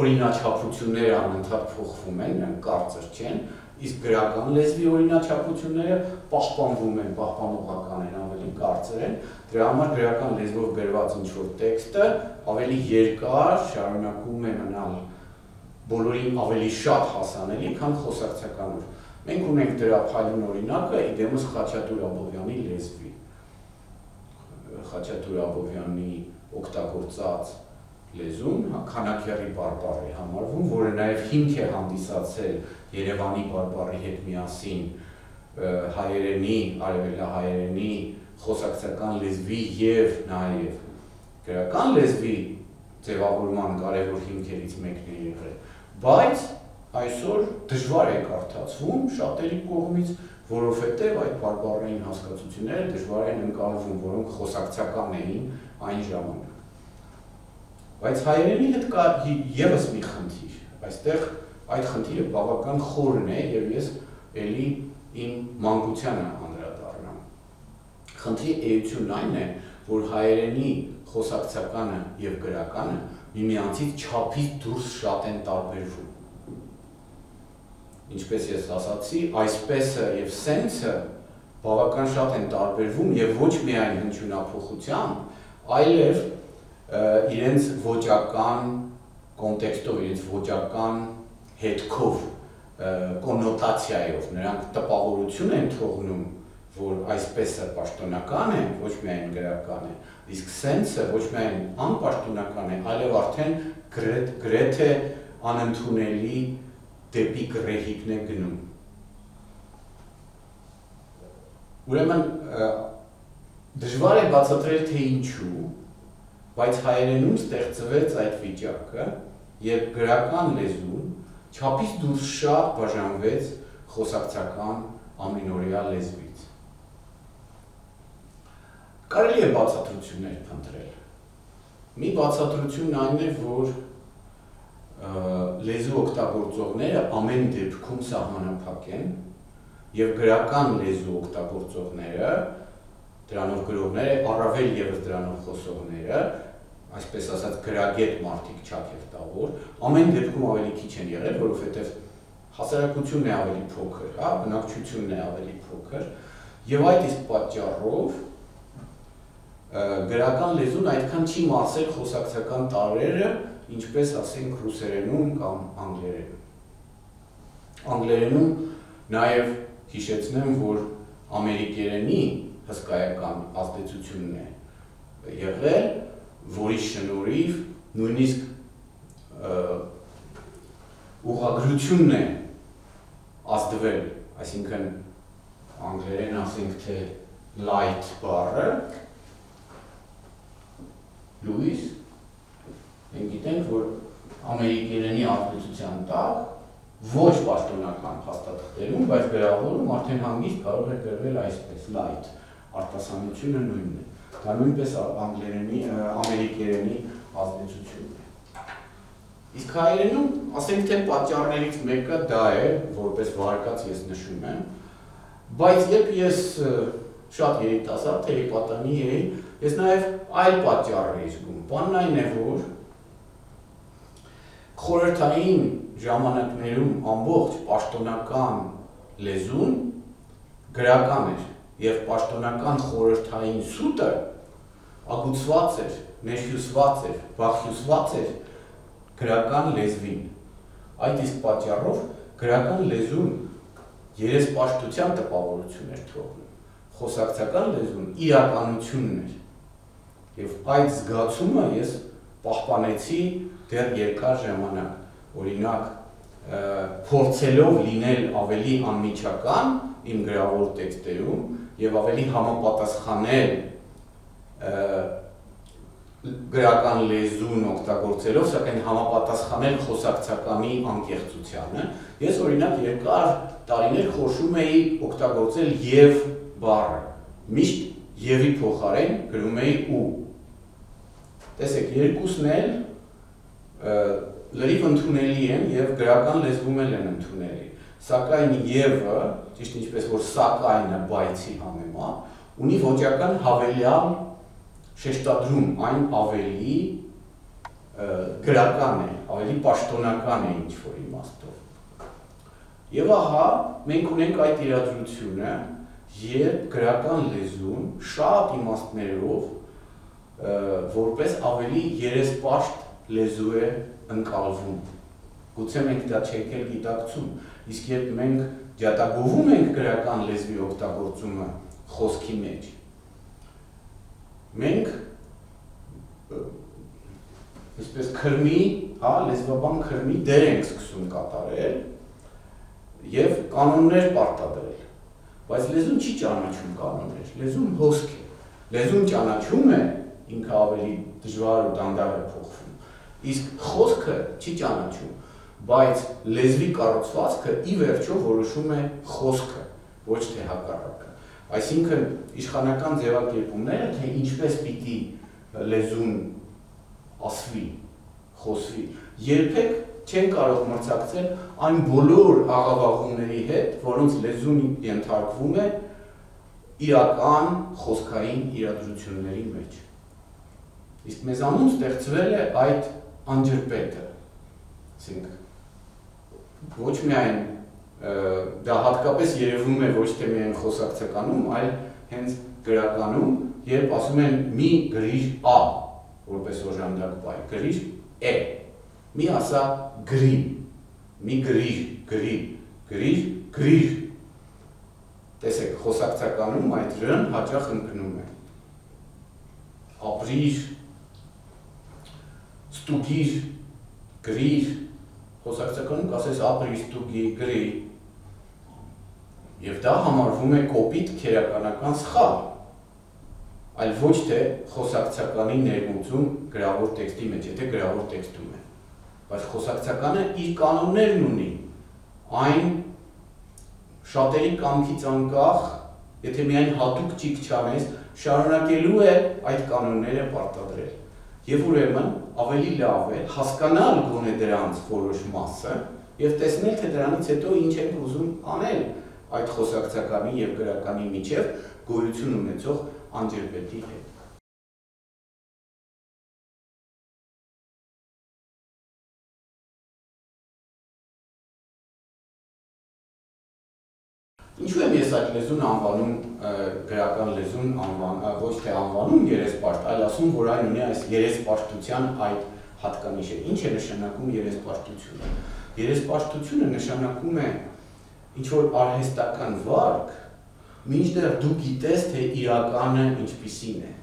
օրինաչափությունները անընդհատ փոխվում են, նրանք կարծր չեն, իսկ գրական լեզվի օրինաչափությունները պահպանվում են, պահպանողական են, ավելի կարծր են։ Դրա համար գրական լեզվով գրված ինչ-որ տեքստը ավելի երկար շարունակում է մնալ բոլորին ավելի շատ հասանելի, քան խոսակցականով։ Մենք ունենք դրա փայլուն օրինակը Իդեմոս Խաչատուր Աբովյանի լեզվի։ Խաչատուր Աբովյանի օգտագործած լեզուն քանակյարի բարբառ է համարվում, որը նաև հիմք է հանդիսացել Երևանի բարբառի հետ միասին հայերենի, արևելահայերենի խոսակցական լեզվի եւ նաև գրական լեզվի ձևավորման կարևոր հիմքերից մեկն է եղել։ Բայց այսօր դժվար է կարդացվում շատերի կողմից, որովհետև այդ բարբառային հասկացությունները դժվար են ընկալվում, որոնք խոսակցական էին այն ժամանակ։ Բայց հայերենի հետ կա եւս մի խնդիր։ Այստեղ այդ խնդիրը բավական խորն է եւ ես ելի իմ մանկությանը անդրադառնամ։ Խնդրի էությունն այն է, որ հայերենի խոսակցականը եւ գրականը միմյանցից չափից դուրս շատ են տարբերվում։ Ինչպես ես ասացի, այսպեսը եւ սենսը բավական շատ են տարբերվում եւ ոչ միայն հնչյունափոխությամբ, այլև իրենց ոճական կոնտեքստով, իրենց ոճական հետքով, կոնոտացիայով նրանք տպավորություն են թողնում, որ այսպեսը պաշտոնական է, ոչ միայն գրական է, իսկ սենսը ոչ միայն անպաշտոնական է, այլև արդեն գրեթ, գրեթե անընդունելի դեպի գրեհիկն է գնում։ Ուրեմն դժվար է բացատրել թե ինչու, բայց հայերենում ստեղծվեց այդ վիճակը եւ գրական լեզուն չափից դուրս շատ բաժանվեց խոսակցական ամենօրյա լեզվից։ Կարելի է բացատրություններ փնտրել։ Մի բացատրությունն այն է, որ լեզու օգտագործողները ամեն դեպքում սահմանափակ են եւ գրական լեզու օգտագործողները դրանով գրողները, առավել եւս դրանով խոսողները այսպես ասած գրագետ մարդիկ չափ եւ տավոր, ամեն դեպքում ավելի քիչ են եղել, որովհետեւ հասարակությունն է ավելի փոքր, հա, բնակչությունն է ավելի փոքր, եւ այդ իսկ պատճառով գրական լեզուն այդքան չի մարսել խոսակցական տարրերը, ինչպես ասենք ռուսերենում կամ անգլերենում։ Անգլերենում նաև հիշեցնեմ, որ ամերիկերենի հսկայական ազդեցությունն է եղել որի շնորհիվ նույնիսկ ուղագրությունն է ազդվել, այսինքն անգլերեն ասենք թե light բառը Լուիս մենք գիտենք որ ամերիկերենի ազդեցության տակ ոչ պաշտոնական փաստաթղթերում, բայց գրավորում արդեն հանգիստ կարող է գրվել այսպես light արտասանությունը նույնն է։ Դա նույնպես անգլերենի ամերիկերենի ազդեցությունն է։ Իսկ հայերենում ասենք թե պատճառներից մեկը դա է, որպես վարկած ես նշում եմ, բայց երբ ես շատ երիտասարդ էի, պատանի էի, ես նաև այլ պատճառ էի զգում։ Բանն այն է, որ խորհրդային ժամանակներում ամբողջ պաշտոնական լեզուն գրական էր եւ պաշտոնական խորհրդային սուտը ագուցված էր, ներհյուսված էր, բախյուսված էր գրական լեզվին։ Այդ իսկ պատճառով գրական լեզուն երեսպաշտության տպավորություն էր թողնում։ Խոսակցական լեզուն իրականությունն էր։ Եվ այդ զգացումը ես պահպանեցի դեռ երկար ժամանակ։ Օրինակ, փորձելով լինել ավելի անմիջական իմ գրավոր տեքստերում եւ ավելի համապատասխանել գրական լեզուն օգտագործելով, սակայն համապատասխանել խոսակցականի անկեղծությանը, ես օրինակ երկար տարիներ խոշում էի օգտագործել եւ բառը։ Միշտ եւի փոխարեն գրում էի ու։ Տեսեք, երկուսն էլ լրիվ ընդունելի են եւ գրական լեզվում էլ են ընդունելի։ Սակայն եւը, ճիշտ ինչպես որ սակայնը բայցի համեմատ, ունի ոճական հավելյալ շեշտադրում այն ավելի գրական է, ավելի պաշտոնական է ինչ-որ իմաստով։ Եվ ահա մենք ունենք այդ իրադրությունը, երբ գրական լեզուն շատ իմաստներով որպես ավելի երեսպաշտ լեզու է ընկալվում։ Գուցե մենք դա չենք էլ գիտակցում, իսկ երբ մենք ջատագովում ենք գրական լեզվի օգտագործումը խոսքի մեջ, մենք այսպես քրմի, հա, լեզվաբան քրմի դեր ենք սկսում կատարել եւ կանոններ պարտադրել։ Բայց լեզուն չի ճանաչում կանոններ, լեզուն հոսք է։ Լեզուն ճանաչում է, ինքը ավելի դժվար ու դանդաղ է փոխվում։ Իսկ խոսքը չի ճանաչում, բայց լեզվի կառուցվածքը ի վերջո որոշում է խոսքը, ոչ թե հակառակը։ Այսինքն իշխանական ձևակերպումները, թե ինչպես պիտի լեզուն ասվի, խոսվի, երբեք չեն կարող մրցակցել այն բոլոր աղավաղումների հետ, որոնց լեզուն ենթարկվում է իրական խոսքային իրադրությունների մեջ։ Իսկ մեզանում ստեղծվել է այդ անջրպետը, ասենք ոչ միայն դա հատկապես երևում է ոչ թե միայն խոսակցականում, այլ հենց գրականում, երբ ասում են մի գրիր A, որպես օժանդակ բայ, գրիր E, մի ասա գրի, մի գրիր, գրի, գրիր, գրիր։ Տեսեք, խոսակցականում այդ ռն հաճախ ընկնում է։ Ապրիր, ստուգիր, գրիր, խոսակցականում կասես ապրի, ստուգի, գրի, Եվ դա համարվում է կոպիտ քերականական սխալ, այլ ոչ թե խոսակցականի ներմուծում գրավոր տեքստի մեջ, եթե գրավոր տեքստում է։ Բայց խոսակցականը իր կանոններն ունի։ Այն շատերի կամքից անկախ, եթե միայն հատուկ ճիք չանես, շարունակելու է այդ կանոնները պարտադրել։ Եվ ուրեմն ավելի լավ է հասկանալ գոնե դրանց որոշ մասը եւ տեսնել թե դրանից հետո ինչ ենք ուզում անել այդ խոսակցականի եւ գրականի միջև գոյություն ունեցող անջերպետի հետ։ Ինչու եմ ես այդ լեզուն անվանում գրական լեզուն անվան ոչ թե անվանում երեսպաշտ, այլ ասում, որ այն ունի այս երեսպաշտության այդ հատկանիշը։ Ինչ է նշանակում երեսպաշտությունը։ Երեսպաշտությունը նշանակում է ինչ որ արհեստական վարկ, մինչդեռ դու գիտես, թե իրականը ինչպիսին է։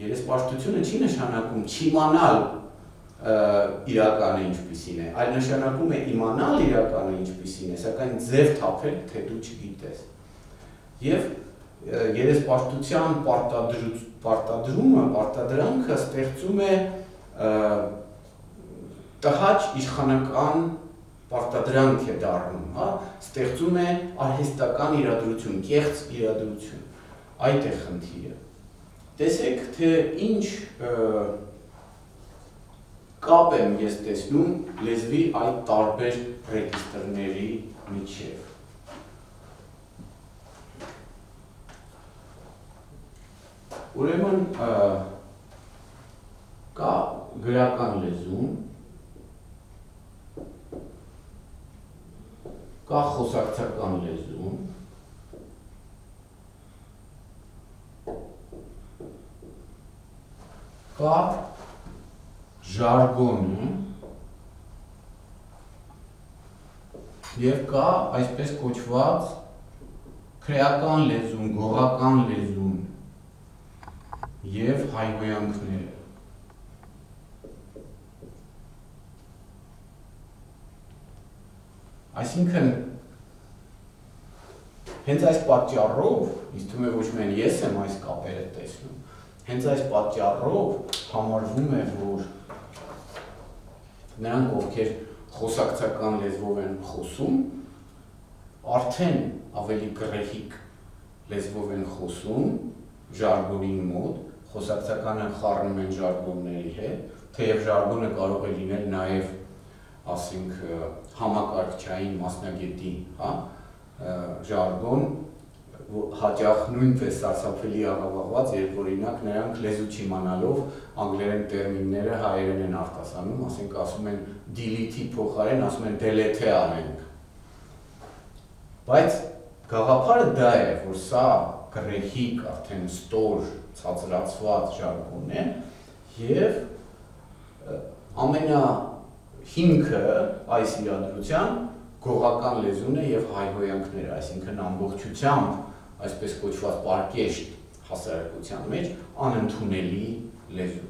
Երեսպաշտությունը չի նշանակում չիմանալ իրականը ինչպիսին է, այլ նշանակում է իմանալ իրականը ինչպիսին է, սակայն ձև թափել, թե դու չգիտես։ Եվ երեսպաշտության պարտադրումը, պարտադրանքը ստեղծում է տհաճ իշխանական պարտադրանք է դառնում, հա, ստեղծում է արհեստական իրադրություն, կեղծ իրադրություն։ Այդ է խնդիրը։ Տեսեք, թե ինչ կապ եմ ես տեսնում լեզվի այդ տարբեր ռեգիստրների միջև։ Ուրեմն կա գրական լեզուն, կա խոսակցական լեզուն, կա ժարգոնը եւ կա այսպես կոչված քրեական լեզուն, գողական լեզուն եւ հայհոյանքները Այսինքն հենց այս պատճառով, ինձ թվում է ոչ միայն ես եմ այս կապերը տեսնում, հենց այս պատճառով համարվում է, որ նրանք, ովքեր խոսակցական լեզվով են խոսում, արդեն ավելի գրեհիկ լեզվով են խոսում ժարգոնի մոտ, խոսակցականը խառնում են ժարգոնների հետ, թեև ժարգոնը կարող է լինել նաև ասենք համակարգչային մասնագետի, հա, ժարգոն հաճախ նույնպես սարսափելի աղավաղված, երբ օրինակ նրանք լեզու չիմանալով անգլերեն տերմինները հայերեն են արտասանում, ասենք ասում են delete-ի փոխարեն ասում են delete անենք։ Բայց գաղափարը դա է, որ սա գրեհիկ արդեն ստոր ցածրացված ժարգոն է եւ ամենա հիմքը այս իրադրության գողական լեզուն է եւ հայհոյանքները, այսինքն ամբողջությամբ այսպես կոչված պարկեշտ հասարակության մեջ անընդունելի լեզու։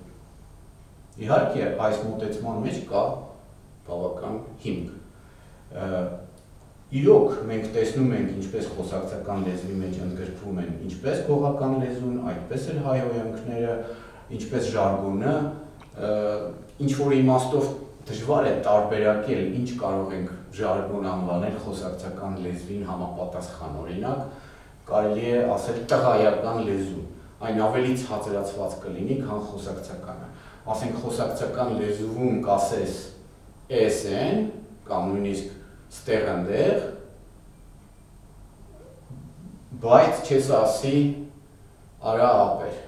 Իհարկե, այս մոտեցման մեջ կա բավական հիմք։ Իրոք մենք տեսնում ենք ինչպես խոսակցական լեզվի մեջ ընդգրկվում են ինչպես գողական լեզուն, այդպես էլ հայհոյանքները, ինչպես ժարգոնը, ինչ որ իմաստով դժվար է տարբերակել ինչ կարող ենք ժարգոն անվանել խոսակցական լեզվին համապատասխան օրինակ կարելի է ասել տղայական լեզու այն ավելի ցածրացված կլինի քան խոսակցականը ասենք խոսակցական լեզվում կասես SN կամ նույնիսկ ստեղնդեղ բայց չես ասի արա ապեր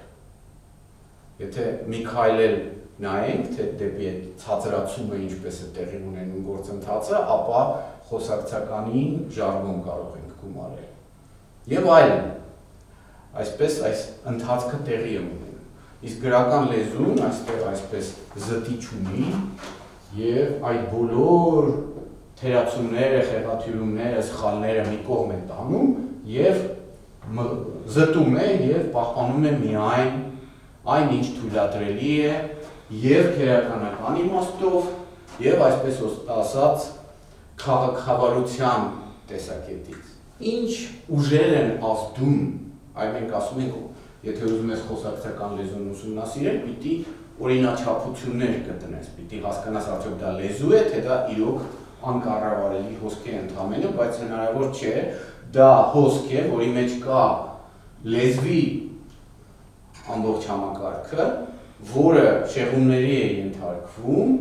եթե Միքայել նայենք, թե դեպի այդ ցածրացումը ինչպես է տեղի ունենում գործընթացը, ապա խոսակցականին ժարգոն կարող ենք գումարել։ Եվ այլն։ Այսպես այս ընթացքը տեղի է ունենում։ Իսկ գրական լեզուն այստեղ այսպես զտիչ ունի եւ այդ բոլոր թերացումները, խեղաթյուրումները, սխալները մի կողմ է տանում եւ զտում է եւ պահպանում է միայն այն ինչ թույլատրելի է եւ քերականական իմաստով եւ այսպես ասած քաղաքավարության տեսակետից ինչ ուժեր են ազդում այլ մենք ասում ենք եթե ուզում ես խոսակցական լեզուն ուսումնասիրել պիտի օրինաչափություններ գտնես պիտի հասկանաս արդյոք դա լեզու է թե դա իրոք անկառավարելի հոսք է ընդհանրապես բայց հնարավոր չէ դա հոսք է որի մեջ կա լեզվի ամբողջ համակարգը որը շեղումների է ենթարկվում,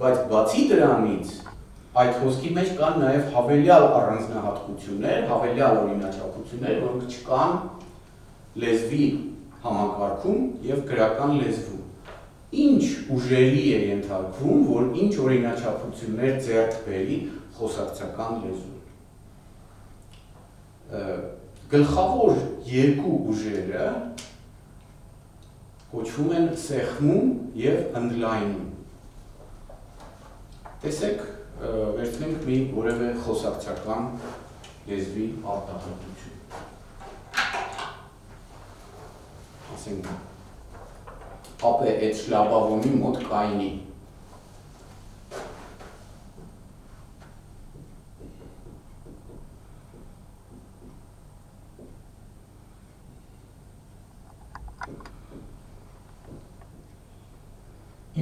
բայց բացի դրանից այդ խոսքի մեջ կան նաև հավելյալ առանձնահատկություններ, հավելյալ օրինաչափություններ, որոնք չկան լեզվի համակարգում եւ գրական լեզվում։ Ինչ ուժերի է ենթարկվում, որ ինչ օրինաչափություններ ձեռք բերի խոսակցական լեզուն։ Գլխավոր երկու ուժերը կոչվում են սեղմում եւ ընդլայնում։ Տեսեք, վերցնենք մի որևէ խոսակցական լեզվի արտահայտություն։ Ասենք ապե այդ շլաբավոնի մոտ կայնի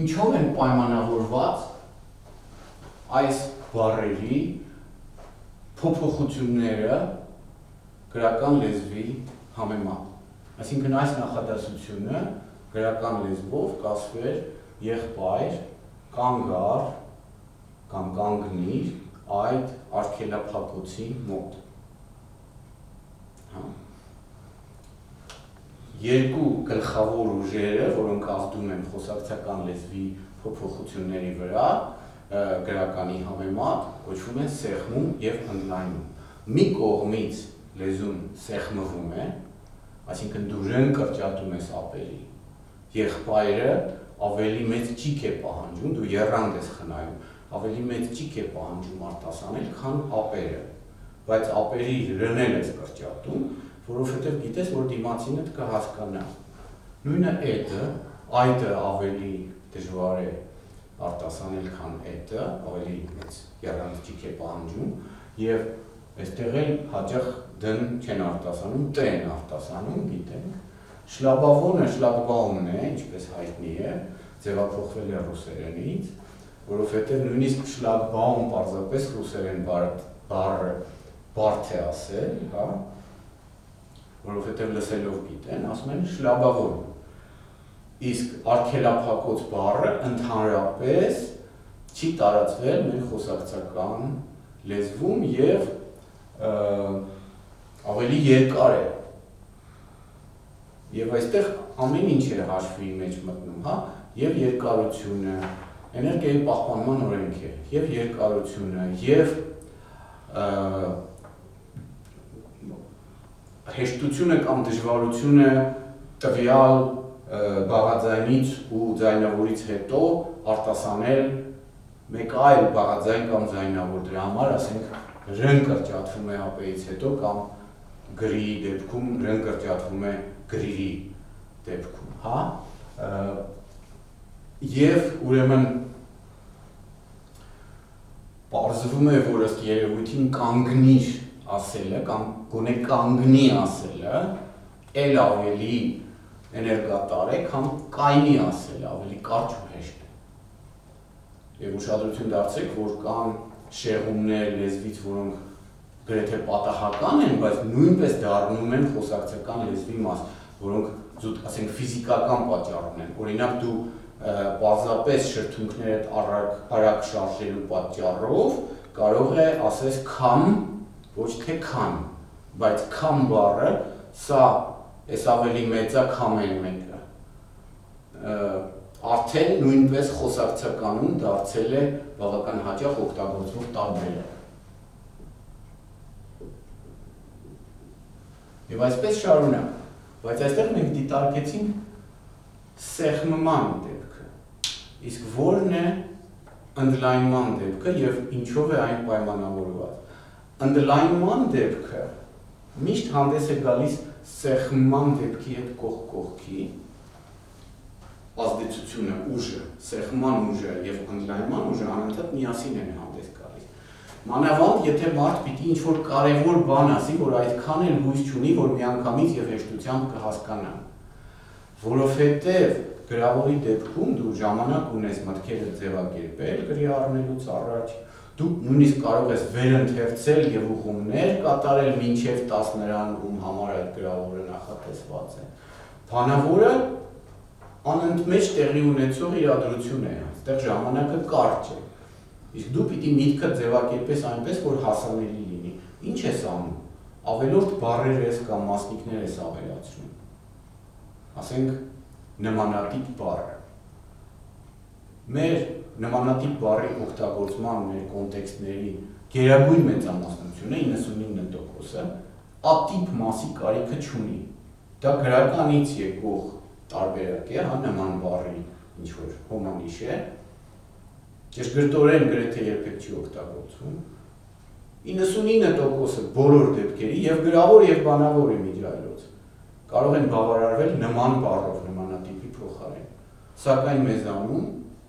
Ինչով են պայմանավորված այս բառերի փոփոխությունները գրական լեզվի համեմատ։ Այսինքն այս նախադասությունը գրական լեզվով կասվեր եղբայր կանգար կամ կանգնիր այդ արկելափակոցի մոտ։ Հա երկու գլխավոր ուժերը, որոնք ազդում են խոսակցական լեզվի փոփոխությունների վրա, գրականի համեմատ կոչվում են սեղմում եւ ընդլայնում։ Մի կողմից լեզուն սեղմվում է, այսինքն դու ռեն կրճատում ես ապերի։ Եղբայրը ավելի մեծ ճիք է պահանջում, դու երանգ ես խնայում, ավելի մեծ ճիք է պահանջում արտասանել, քան ապերը։ Բայց ապերի ռնել ես կրճատում, որովհետև գիտես, որ դիմացինդ կհասկանա։ Նույնը էդը, այդը ավելի դժվար է արտասանել, քան էդը, ավելի մեծ եռանդջիկ է պահանջում եւ այստեղ էլ հաճախ դն չեն արտասանում, տ են արտասանում, գիտենք։ Շլաբավոնը շլագբաումն է, ինչպես հայտնի է, ձևափոխվել է ռուսերենից, որովհետև նույնիսկ շլագբաում պարզապես ռուսերեն բառը բարդ է ասել, հա, որովհետև լսելով գիտեն, ասում են շլաբավոր։ Իսկ արկելափակոց բառը ընդհանրապես չի տարածվել մեր խոսակցական լեզվում եւ ավելի երկար է։ Եվ այստեղ ամեն ինչ է հաշվի մեջ մտնում, հա, եւ երկարությունը, էներգիայի պահպանման օրենք է, եւ երկարությունը, եւ հեշտությունը կամ դժվարությունը տվյալ բաղաձայնից ու ձայնավորից հետո արտասանել մեկ այլ բաղաձայն կամ ձայնավոր դրա համար ասենք ռն կրճատվում է ԱՊ-ից հետո կամ գրի դեպքում ռն կրճատվում է գրի դեպքում, հա? Եվ ուրեմն պարզվում է, որ ըստ երևույթին կանգնիր ասելը կամ գոնե կանգնի ասելը ել ավելի էներգատար է, քան կայնի ասելը, ավելի կարճ ու հեշտ է։ Եվ ուշադրություն դարձեք, որ կան շեղումներ լեզվից, որոնք գրեթե պատահական են, բայց նույնպես դառնում են խոսակցական լեզվի մաս, որոնք զուտ, ասենք, ֆիզիկական պատճառ ունեն։ Օրինակ դու պարզապես շրթունքներդ արագ արագ շարժելու պատճառով կարող է ասես կամ ոչ թե քան, բայց քան բառը սա էս ավելի մեծա քամեն մեկը արդեն նույնպես խոսակցականում դարձել է բավական հաճախ օգտագործվող տարբերը։ Եվ այսպես շարունակ, բայց այստեղ մենք դիտարկեցինք սեղմման դեպքը։ Իսկ որն է ընդլայնման դեպքը եւ ինչով է այն պայմանավորված ընդլայնման դեպքը միշտ հանդես է գալիս սեղմման դեպքի հետ կողք կողքի ազդեցությունը, ուժը, սեղմման ուժը եւ ընդլայնման ուժը անընդհատ միասին են Մանավանդ եթե մարդ պիտի ինչ որ կարևոր բան ասի, որ այդքան էլ հույս չունի, որ միանգամից եւ հեշտությամբ կհասկանա։ Որովհետեւ գրավորի դեպքում դու ժամանակ ունես մտքերը ձևակերպել գրի առնելուց առաջ, դու նույնիսկ կարող ես վերընթերցել եւ ուղումներ կատարել մինչեւ 10 նրան ում համար այդ գրավորը նախատեսված է։ Բանավորը անընդմեջ տեղի ունեցող իրադրություն է, այստեղ ժամանակը կարճ է։ Իսկ դու պիտի միտքը ձևակերպես այնպես, որ հասանելի լինի։ Ինչ ես անում։ Ավելորդ բառեր ես կամ մասնիկներ ես ավելացնում։ Ասենք նմանատիպ բառը։ Մեր նմանատիպ բառի օգտագործման մեր կոնտեքստների գերագույն մեծամասնությունը 99%-ը ատիպ մասի կարիքը չունի։ Դա գրականից եկող տարբերակ է, հա նման բառի ինչ որ հոմանիշ է։ Ճշգրտորեն գրեթե երբեք չի օգտագործվում։ 99%-ը բոլոր դեպքերի եւ գրավոր եւ բանավոր իմիջայլոց կարող են բավարարվել նման բառով, նմանատիպի փոխարեն։ սակայն մեզանում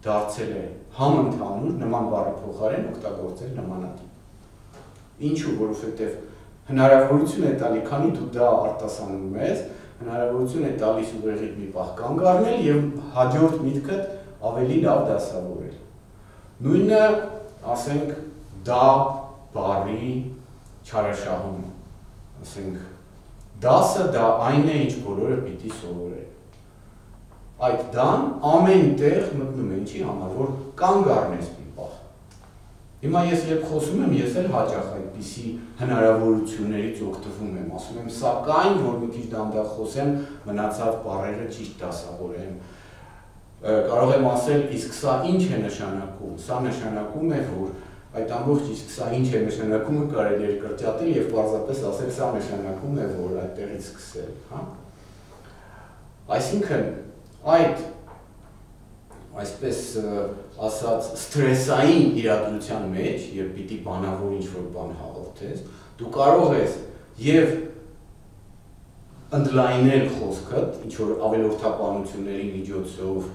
դարձել է համընդհանուր նման բառի փոխարեն օգտագործել նմանատիպ։ Ինչու, որովհետև հնարավորություն է տալի, քանի դու դա արտասանում ես, հնարավորություն է տալիս ուղեղիդ մի պահ կանգ առնել եւ հաջորդ միտքդ ավելի լավ դասավորել։ Նույնը, ասենք, դա բարի չարաշահում, ասենք, դասը դա այն է, ինչ բոլորը պիտի սովորեն։ Այդ դան ամեն տեղ մտնում է ինչի համար, որ կանգ առնես մի պահ։ Հիմա ես երբ խոսում եմ, ես էլ հաճախ այդպիսի հնարավորություններից օգտվում եմ, ասում եմ, սակայն, որ մի քիչ դանդաղ խոսեմ, մնացած բառերը ճիշտ դասավորեմ, կարող եմ ասել, իսկ սա ինչ է նշանակում։ Սա նշանակում է, որ այդ ամբողջ իսկ սա ինչ է նշանակումը կարելի է կրճատել եւ պարզապես ասել սա նշանակում է, որ այդտեղից սկսել, հա։ Այսինքն այդ այսպես ասած ստրեսային իրադրության մեջ, երբ պիտի բանավոր ինչ-որ բան հաղորդես, դու կարող ես եւ ընդլայնել խոսքը, ինչ որ ավելորդապանությունների միջոցով,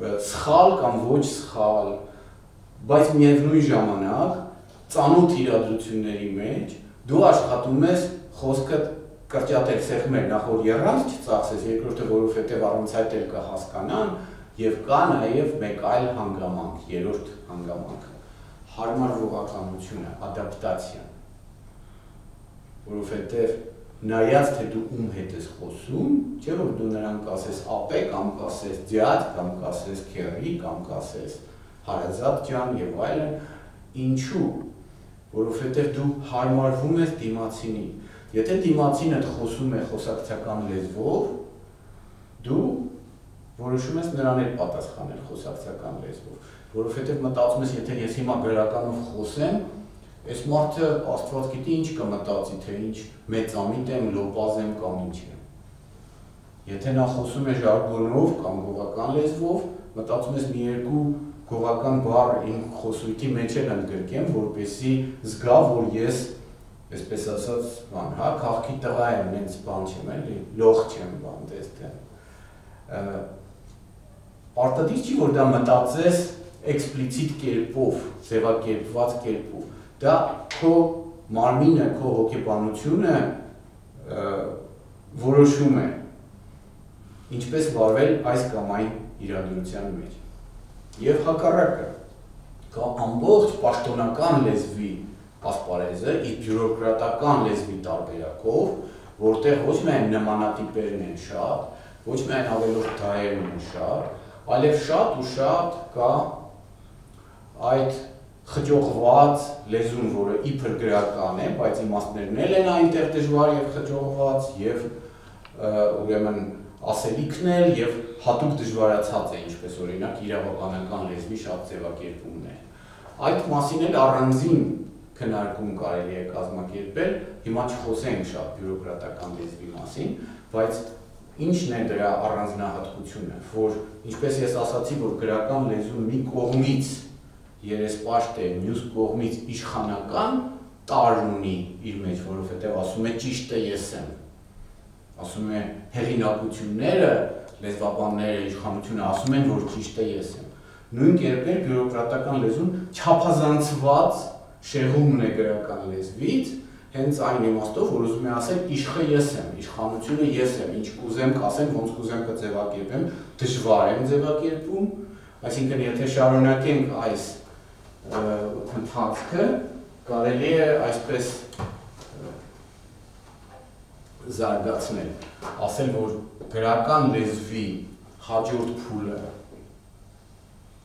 սխալ կամ ոչ սխալ, բայց միևնույն ժամանակ ծանոթ իրադրությունների մեջ դու աշխատում ես խոսքը կրճատել սեղմել նախ որ երրանց չծախսես, երկրորդը որովհետև առանց այդ էլ կհասկանան եւ կա նաեւ մեկ այլ հանգամանք, երրորդ հանգամանքը հարմարվողականությունը, ադապտացիան։ Որովհետև նայած թե դու ում հետ ես խոսում, չէ՞ որ դու նրան կասես ապե կամ կասես ձյադ կամ կասես քերի կամ կասես հարազատ ջան եւ այլն, ինչու? Որովհետեւ դու հարմարվում ես դիմացինին։ Եթե դիմացինը խոսում է խոսակցական լեզվով, դու որոշում ես նրան էլ պատասխանել խոսակցական լեզվով, որովհետեւ մտածում ես, եթե ես հիմա գրականով խոսեմ, Այս մարդը Աստված գիտի ինչ կմտածի, թե ինչ մեծամիտ եմ, լոպազ եմ կամ ինչ եմ։ Եթե նա խոսում է ժարգոնով կամ գողական լեզվով, մտածում ես մի երկու գողական բառ իմ խոսույթի մեջ էլ ընդգրկեմ, որպեսի զգա, որ ես այսպես ասած, բան, հա, քաղքի տղա եմ, նենց բան չեմ, էլի, լող չեմ, բան, դեստեմ։ Արտադիր չի, որ դա մտածես էքսպլիցիտ կերպով, ձևակերպված կերպով դա քո մարմինը, քո հոգեբանությունը որոշում է ինչպես վարվել այս կամ այն իրադրության մեջ։ Եվ հակառակը կա ամբողջ պաշտոնական լեզվի ասպարեզը իր բյուրոկրատական լեզվի տարբերակով, որտեղ ոչ միայն նմանատիպերն են շատ, ոչ միայն ավելորդ դայերն են շատ, այլև շատ ու շատ կա այդ խճողված լեզուն, որը իբր գրական է, բայց իմաստներն են այնտեղ դժվար եւ խճողված եւ ուրեմն ասելիքն էլ եւ հատուկ դժվարացած է, ինչպես օրինակ իրավաբանական լեզվի շատ ձևակերպումներ։ Այդ մասին էլ առանձին քննարկում կարելի է կազմակերպել, հիմա չխոսենք շատ բյուրոկրատական լեզվի մասին, բայց ինչն է դրա առանձնահատկությունը, որ ինչպես ես ասացի, որ գրական լեզուն մի կողմից երեսպաշտ է մյուս կողմից իշխանական տար ունի իր մեջ, որովհետև ասում է ճիշտը ես եմ։ Ասում է հեղինակությունները, լեզվաբանները, իշխանությունը ասում են, որ ճիշտը ես եմ։ Նույն կերպեր բյուրոկրատական լեզուն չափազանցված շեղումն է գրական լեզվից, հենց այն իմաստով, որ ուզում է ասել իշխը ես եմ, իշխանությունը ես եմ, ինչ կուզեմ կասեմ, ոնց կուզեմ կձևակերպեմ, դժվար եմ ձևակերպում, այսինքն եթե շարունակենք այս ընթացքը կարելի է այսպես զարգացնել, ասել, որ գրական լեզվի հաջորդ փուլը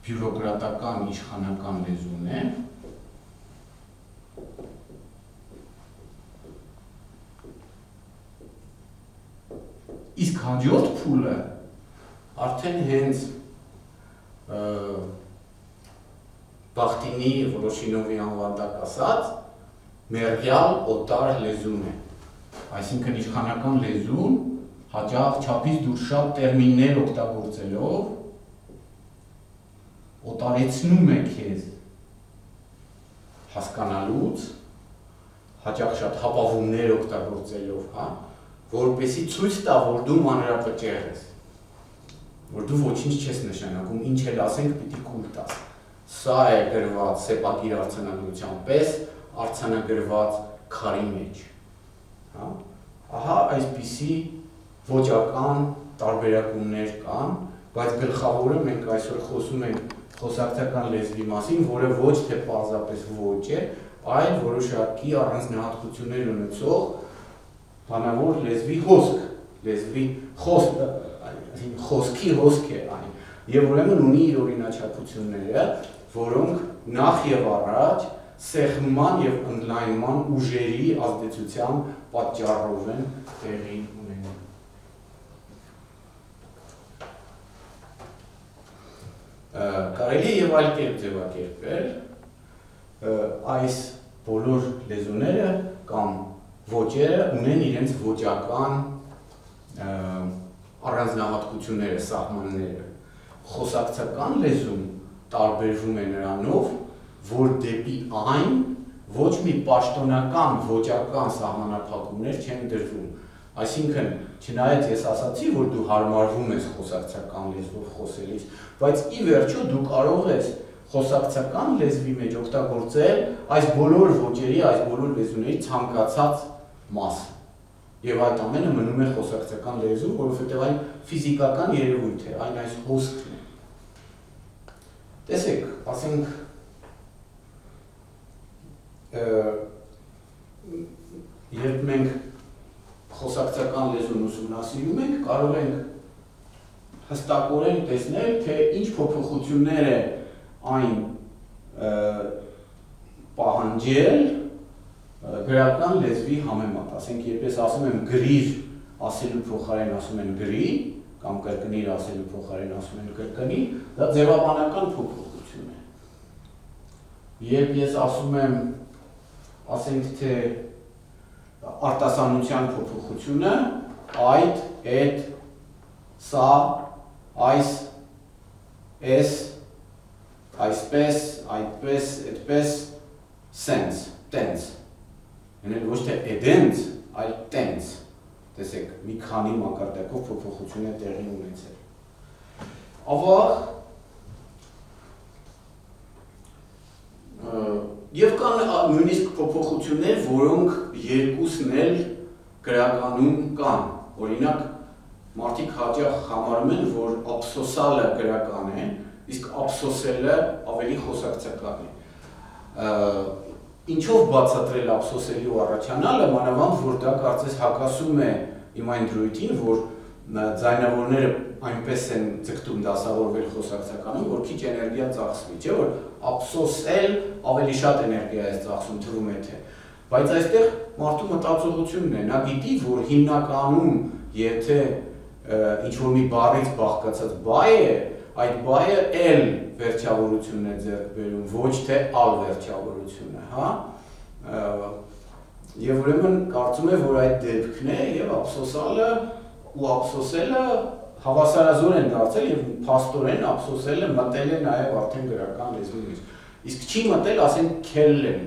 բյուրոկրատական իշխանական լեզուն է, իսկ հաջորդ փուլը արդեն հենց Բախտինի Վոլոշինովի անվանդակ ասած մերյալ օտար լեզուն է։ Այսինքն իշխանական լեզուն հաջող չափից դուրս շատ տերմիններ օգտագործելով օտարեցնում է քեզ հասկանալուց հաջող շատ հապավումներ օգտագործելով, հա, որպեսի ցույց տա, որ դու մանրապճեղ ես։ որ դու ոչինչ չես նշանակում, ինչ էլ ասենք, պիտի կուլ տաս։ Սա է գրված սեպագիր արցանագրության պես արցանագրված քարի մեջ։ Հա։ Ահա այսպիսի ոճական տարբերակումներ կան, բայց գլխավորը մենք այսօր խոսում ենք խոսակցական լեզվի մասին, որը ոչ թե պարզապես ոչ է, այլ որոշակի առանձնահատկություններ ունեցող բանավոր լեզվի հոսք, լեզվի խոսք, խոսքի հոսք է այն։ Եվ ուրեմն ունի իր օրինաչափությունները, որոնք նախ եւ առաջ սեղմման եւ ընդլայնման ուժերի ազդեցության պատճառով են տեղի կարելի եւ այլ կերպ ձևակերպել այս բոլոր լեզուները կամ ոճերը ունեն իրենց ոճական առանձնահատկությունները, սահմանները։ Խոսակցական լեզուն տարբերվում է նրանով, որ դեպի այն ոչ մի պաշտոնական ոճական սահմանափակումներ չեն դրվում Այսինքն, չնայած ես ասացի, որ դու հարմարվում ես խոսակցական լեզվով խոսելիս, բայց ի վերջո դու կարող ես խոսակցական լեզվի մեջ օգտագործել այս բոլոր ոճերի, այս բոլոր լեզուների ցանկացած մասը։ Եվ այդ ամենը մնում է խոսակցական լեզու, որովհետև այն ֆիզիկական երևույթ է, այն այս հոսքն Տեսեք, ասենք երբ մենք խոսակցական լեզուն ուսումնասիրում ենք, կարող ենք հստակորեն տեսնել, թե ինչ փոփոխություններ է այն պահանջել գրական լեզվի համեմատ։ Ասենք, երբ ես ասում եմ գրիր ասելու փոխարեն ասում են գրի, կամ կրկնիր ասելու փոխարեն ասում են կրկնի, դա ձևաբանական փոփոխություն է։ Երբ ես ասում եմ, ասենք թե արտասանության փոփոխությունը այդ, այդ, սա, այս, այս, այսպես, այդպես, այդպես, sense, tense։ Ենել ոչ թե edens, այլ tense։ Տեսեք, մի քանի մակարդակով փոփոխություն է տեղի ունեցել։ Avoir Եվ կան նույնիսկ փոփոխություններ, որոնք երկուսն էլ գրականում կան։ Օրինակ, մարդիկ հաճախ համարում են, որ ափսոսալը գրական է, իսկ ափսոսելը ավելի խոսակցական է։ Ինչով բացատրել ափսոսելի ու առաջանալը, մանավանդ որ դա կարծես հակասում է իմ այն դրույթին, որ ձայնավորները այնպես են ձգտում դասավորվել խոսակցականում, որ քիչ էներգիա ծախսվի, չէ՞ որ ափսոսել ավելի շատ էներգիա է ծախսում թվում է թե։ Բայց այստեղ մարդու մտածողությունն է, նա գիտի, որ հիմնականում եթե ինչ որ մի բառից բաղկացած բայ է, այդ բայը էլ վերջավորությունն է ձեռք բերում, ոչ թե ալ վերջավորությունը, հա։ Եվ ուրեմն կարծում եմ, որ այդ դեպքն է եւ ափսոսալը ու ափսոսելը հավասարազոր են դարձել եւ փաստորեն ափսոսելը մտել է նաեւ արդեն գրական լեզվի մեջ։ Իսկ չի մտել, ասենք քելլեն։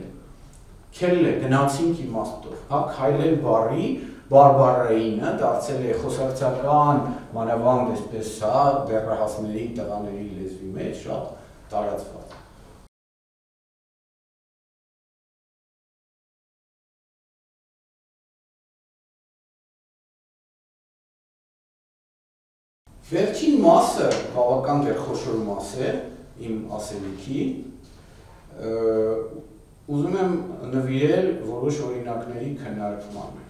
Քելլը գնացինք իմաստով, հա, քայլել բառի բարբարայինը դարձել է խոսակցական մանավանդ այսպես հա դեռահասների տղաների լեզվի մեջ շատ տարածված Վերջին մասը բավական դեռ խոշոր մաս է իմ ասելիքի, ուզում եմ նվիրել որոշ օրինակների քննարկմանը։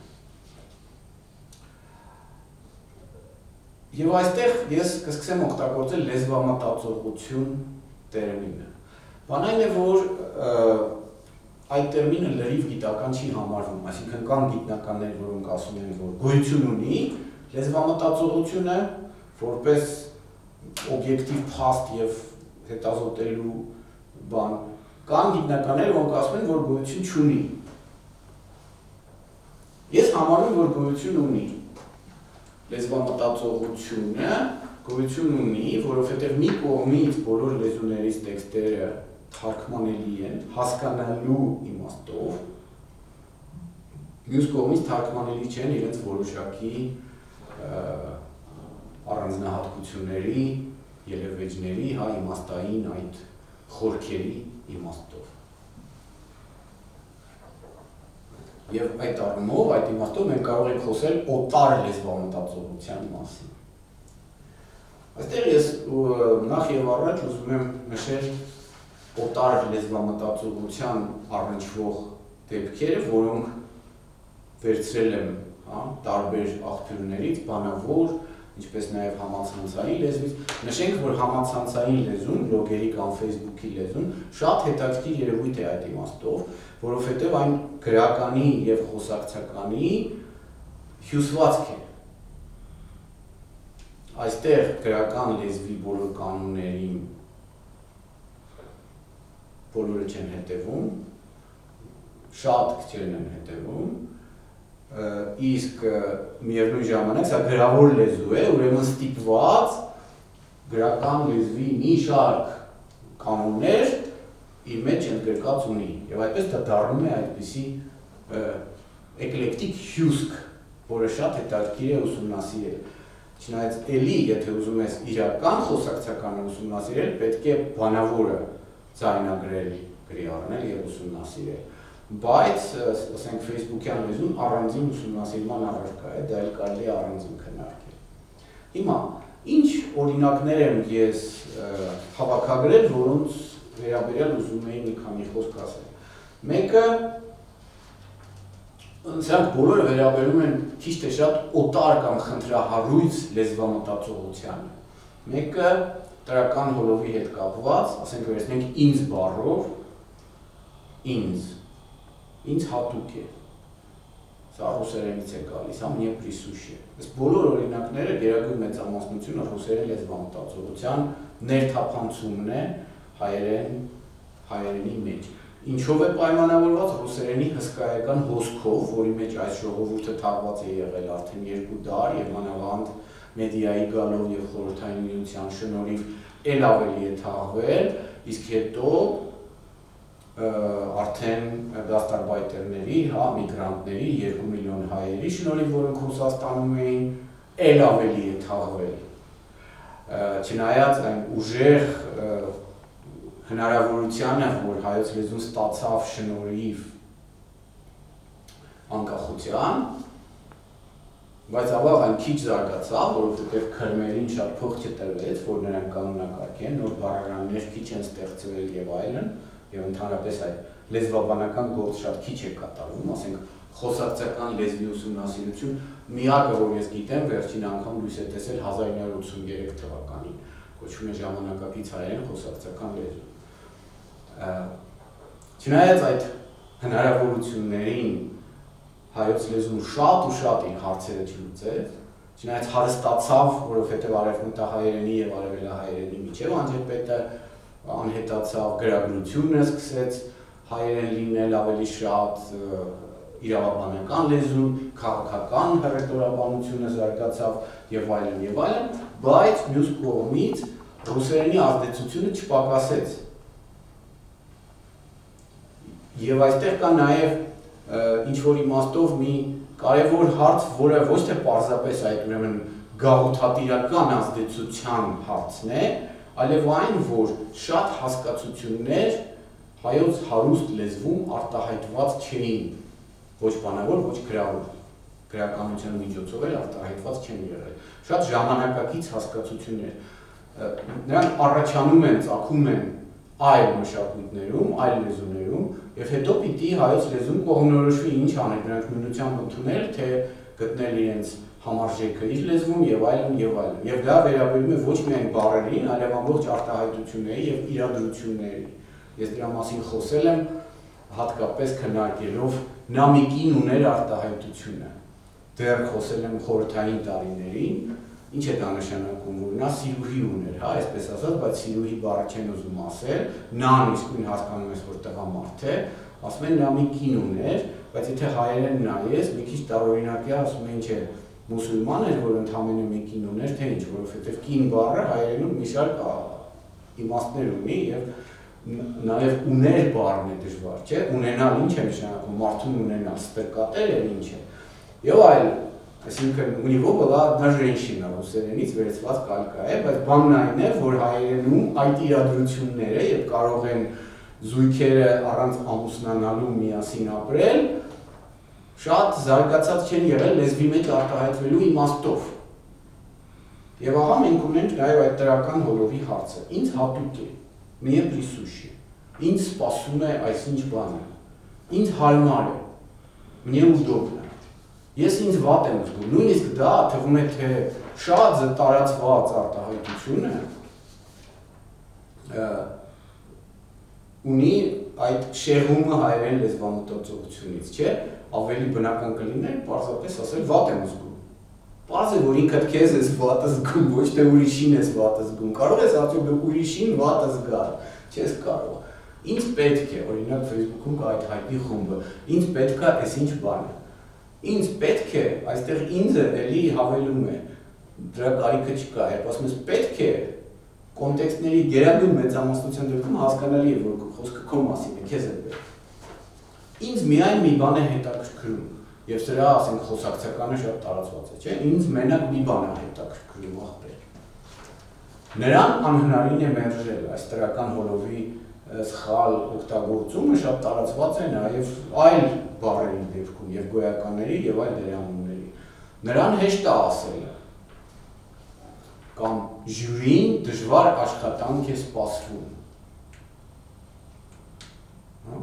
Եվ այստեղ ես կսկսեմ օգտագործել լեզվամտածողություն տերմինը։ Բան այն է, որ այդ տերմինը լրիվ գիտական չի համարվում, այսինքն կան գիտնականներ, որոնք ասում են, որ գոյություն ունի լեզվամտածողությունը, որպես օբյեկտիվ փաստ եւ հետազոտելու բան կան գիտնականներ, որոնք ասում են, որ գոյություն չունի։ Ես համարում որ գոյություն ունի։ Լեզվամտածողությունը գոյություն ունի, որովհետև մի կողմից բոլոր լեզուներից տեքստերը թարգմանելի են հասկանալու իմաստով, մյուս կողմից թարգմանելի չեն իրենց որոշակի առանձնահատկությունների, ելևէջների, հա իմաստային այդ խորքերի իմաստով։ Եվ այդ առումով, այդ իմաստով մենք կարող ենք խոսել օտար լեզվամտածողության մասին։ Այստեղ ես նախ եւ առաջ ուզում եմ նշել օտար լեզվամտածողության առնչվող դեպքերը, որոնք վերցրել եմ, հա, տարբեր աղբյուրներից, բանավոր, ինչպես նաև համացանցային լեզվից։ Նշենք, որ համացանցային լեզուն, բլոգերի կամ Facebook-ի լեզուն շատ հետաքրքիր երևույթ է այդ իմաստով, որովհետև այն գրականի եւ խոսակցականի հյուսվածք է։ Այստեղ գրական լեզվի բոլոր կանոններին բոլորը չեն հետևում, շատ քչերն են հետևում, իսկ միևնույն ժամանակ սա գրավոր լեզու է, ուրեմն ստիպված գրական լեզվի մի շարք կանոններ իր մեջ ընդգրկած ունի եւ այդպես դա դառնում է այդպիսի էկլեկտիկ հյուսք, որը շատ հետաքրքիր է ուսումնասիրել։ Չնայած էլի, եթե ուզում ես իրական խոսակցականը ուսումնասիրել, պետք է բանավորը ձայնագրել, գրի առնել եւ ուսումնասիրել բայց ասենք Facebook-յան լեզուն առանձին ուսումնասիրման առարկա է, դա էլ կարելի է առանձին քննարկել։ Հիմա ինչ օրինակներ եմ ես հավաքագրել, որոնց վերաբերյալ ուզում էի մի քանի խոսք ասել։ Մեկը Սրանք բոլորը վերաբերում են քիչ թե շատ օտար կամ խնդրահարույց լեզվամտածողությանը։ Մեկը տրական հոլովի հետ կապված, ասենք վերցնենք ինձ բառով, ինձ ինձ հատուկ է։ Սա ռուսերենից է գալիս, հա мне присуще։ Այս բոլոր օրինակները գերագույն մեծամասնությունը ռուսերեն լեզվամտածողության ներթափանցումն է հայերեն հայերենի մեջ։ Ինչով է պայմանավորված ռուսերենի հսկայական հոսքով, որի մեջ այս ժողովուրդը թաղված է եղել արդեն երկու դար եւ մանավանդ մեդիայի գալով եւ խորհրդային միության շնորհիվ ել ավելի է թաղվել, իսկ հետո արդեն գաստարբայտերների, հա, միգրանտների 2 միլիոն հայերի շնորհիվ, որոնք Ռուսաստանում էին, ել ավելի է թաղվել։ Չնայած այն ուժեղ հնարավորությանը, որ հայոց լեզուն ստացավ շնորհիվ անկախության, բայց ավաղ այն քիչ զարգացավ, որովհետև քրմերին շատ փող չտրվեց, որ նրանք կանոնակարգեն, նոր բառարաններ քիչ են ստեղծվել եւ այլն, եւ ընդհանրապես այդ լեզվաբանական գործ շատ քիչ է կատարվում, ասենք խոսակցական լեզվի ուսումնասիրություն միակը, որ ես գիտեմ, վերջին անգամ լույս է տեսել 1983 թվականին, կոչվում է ժամանակակից հայերեն խոսակցական լեզու։ Չնայած այդ հնարավորություններին հայոց լեզուն շատ ու շատ իր հարցերը չլուծեց, չնայած հարստացավ, որովհետև արևմտահայերենի եւ արևելահայերենի միջև անջրպետը անհետացավ, գրագրությունը սկսեց հայերեն լինել ավելի շատ իրավաբանական լեզուն, քաղաքական հռետորաբանությունը զարգացավ եւ այլն եւ այլն, բայց մյուս կողմից ռուսերենի ազդեցությունը չպակասեց։ Եվ այստեղ կա նաեւ ինչ որ իմաստով մի կարևոր հարց, որը ոչ թե պարզապես այդ ուրեմն գաղութատիրական ազդեցության հարցն է, այլև այն, որ շատ հասկացություններ հայոց հարուստ լեզվում արտահայտված չէին, ոչ բանավոր, ոչ գրավոր, գրականության միջոցով էլ արտահայտված չեն եղել։ Շատ ժամանակակից հասկացություններ։ Նրանք առաջանում են, ցակում են այլ մշակույթներում, այլ լեզուներում, եւ հետո պիտի հայոց լեզուն կողմնորոշվի ինչ անել, նրանք նույնությամբ ընդունել, թե գտնել իրենց համարժեքը իր լեզվում եւ այլն եւ այլն։ Եվ դա վերաբերում է ոչ միայն բառերին, այլև ամբողջ արտահայտությունների եւ իրադրությունների։ Ես դրա մասին խոսել եմ հատկապես քննարկելով նամիկին ուներ արտահայտությունը։ Դեռ խոսել եմ խորթային տարիներին, ինչ է դա նշանակում, որ նա սիրուհի ուներ, հա, այսպես ասած, բայց սիրուհի բառը չեն ուզում ասել, նա իսկույն հասկանում ես, որ տղամարդ է, ասում են նա մի կին ուներ, բայց եթե հայերեն նայես, մի քիչ տարօրինակ է, ասում են ինչ է, մուսուլման էր, որ ընդամենը մի կին ուներ, թե ինչ, որովհետև կին բառը հայերենում մի շարք իմաստներ ունի եւ նաեւ ուներ բառն է դժվար, չէ՞, ունենալ ինչ է նշանակում, մարդուն ունենալ, ստեկատել է ինչ է։ Եվ այլ, այսինքն ունի ոբլա դաժենշինա ռուսերենից վերցված կալկա է, բայց բանն այն է, որ հայերենում այդ իրադրությունները եւ կարող են զույգերը առանց ամուսնանալու միասին ապրել, շատ զարգացած չեն եղել լեզվի մեջ արտահայտվելու իմաստով։ Եվ ահա մենք ունենք նաև այդ դրական հորովի հարցը։ Ինչ հատուկ է, միե պրիսուշի։ Ինչ սпасում է այսինչ բանը։ Ինչ հարմար է։ Мне удобно։ Ես ինձ վատ եմ զգում։ Նույնիսկ դա թվում է թե շատ տարածված արտահայտությունը ունի այդ շեղումը հայերեն լեզվամտածողությունից, չէ՞ ավելի բնական կլիներ պարզապես ասել վատ եմ զգում։ Պարզ է, որ ինքդ քեզ ես վատը զգում, ոչ թե ուրիշին ես վատը զգում։ Կարող ես դու ուրիշին վատը զգալ, չես կարող։ Ինչ պետք է, օրինակ Facebook-ում կա այդ հայտնի խումբը, ինչ պետք է, այս ինչ բան է Ինձ պետք է, այստեղ ինձը էլի հավելում է, դրա կարիքը չկա, երբ ասում ես պետք է, կոնտեքստների գերագույն մեծամասնության դեպքում հասկանալի է, որ խոսքը քո մասին է, քեզ է պետք։ Ինձ միայն մի բան է հետաքրքրում, եւ սրա, ասենք, խոսակցականը շատ տարածված է, չէ՞, ինձ մենակ մի բան է հետաքրքրում ախպեր։ Նրան անհնարին է մերժել այս տրական հոլովի սխալ օգտագործումը շատ տարածված է նաև այլ բառերի դեպքում եւ գոյականների եւ այլ դերանունների։ Նրան հեշտ է ասել կամ ժյուրին դժվար աշխատանք է սպասվում։ Հա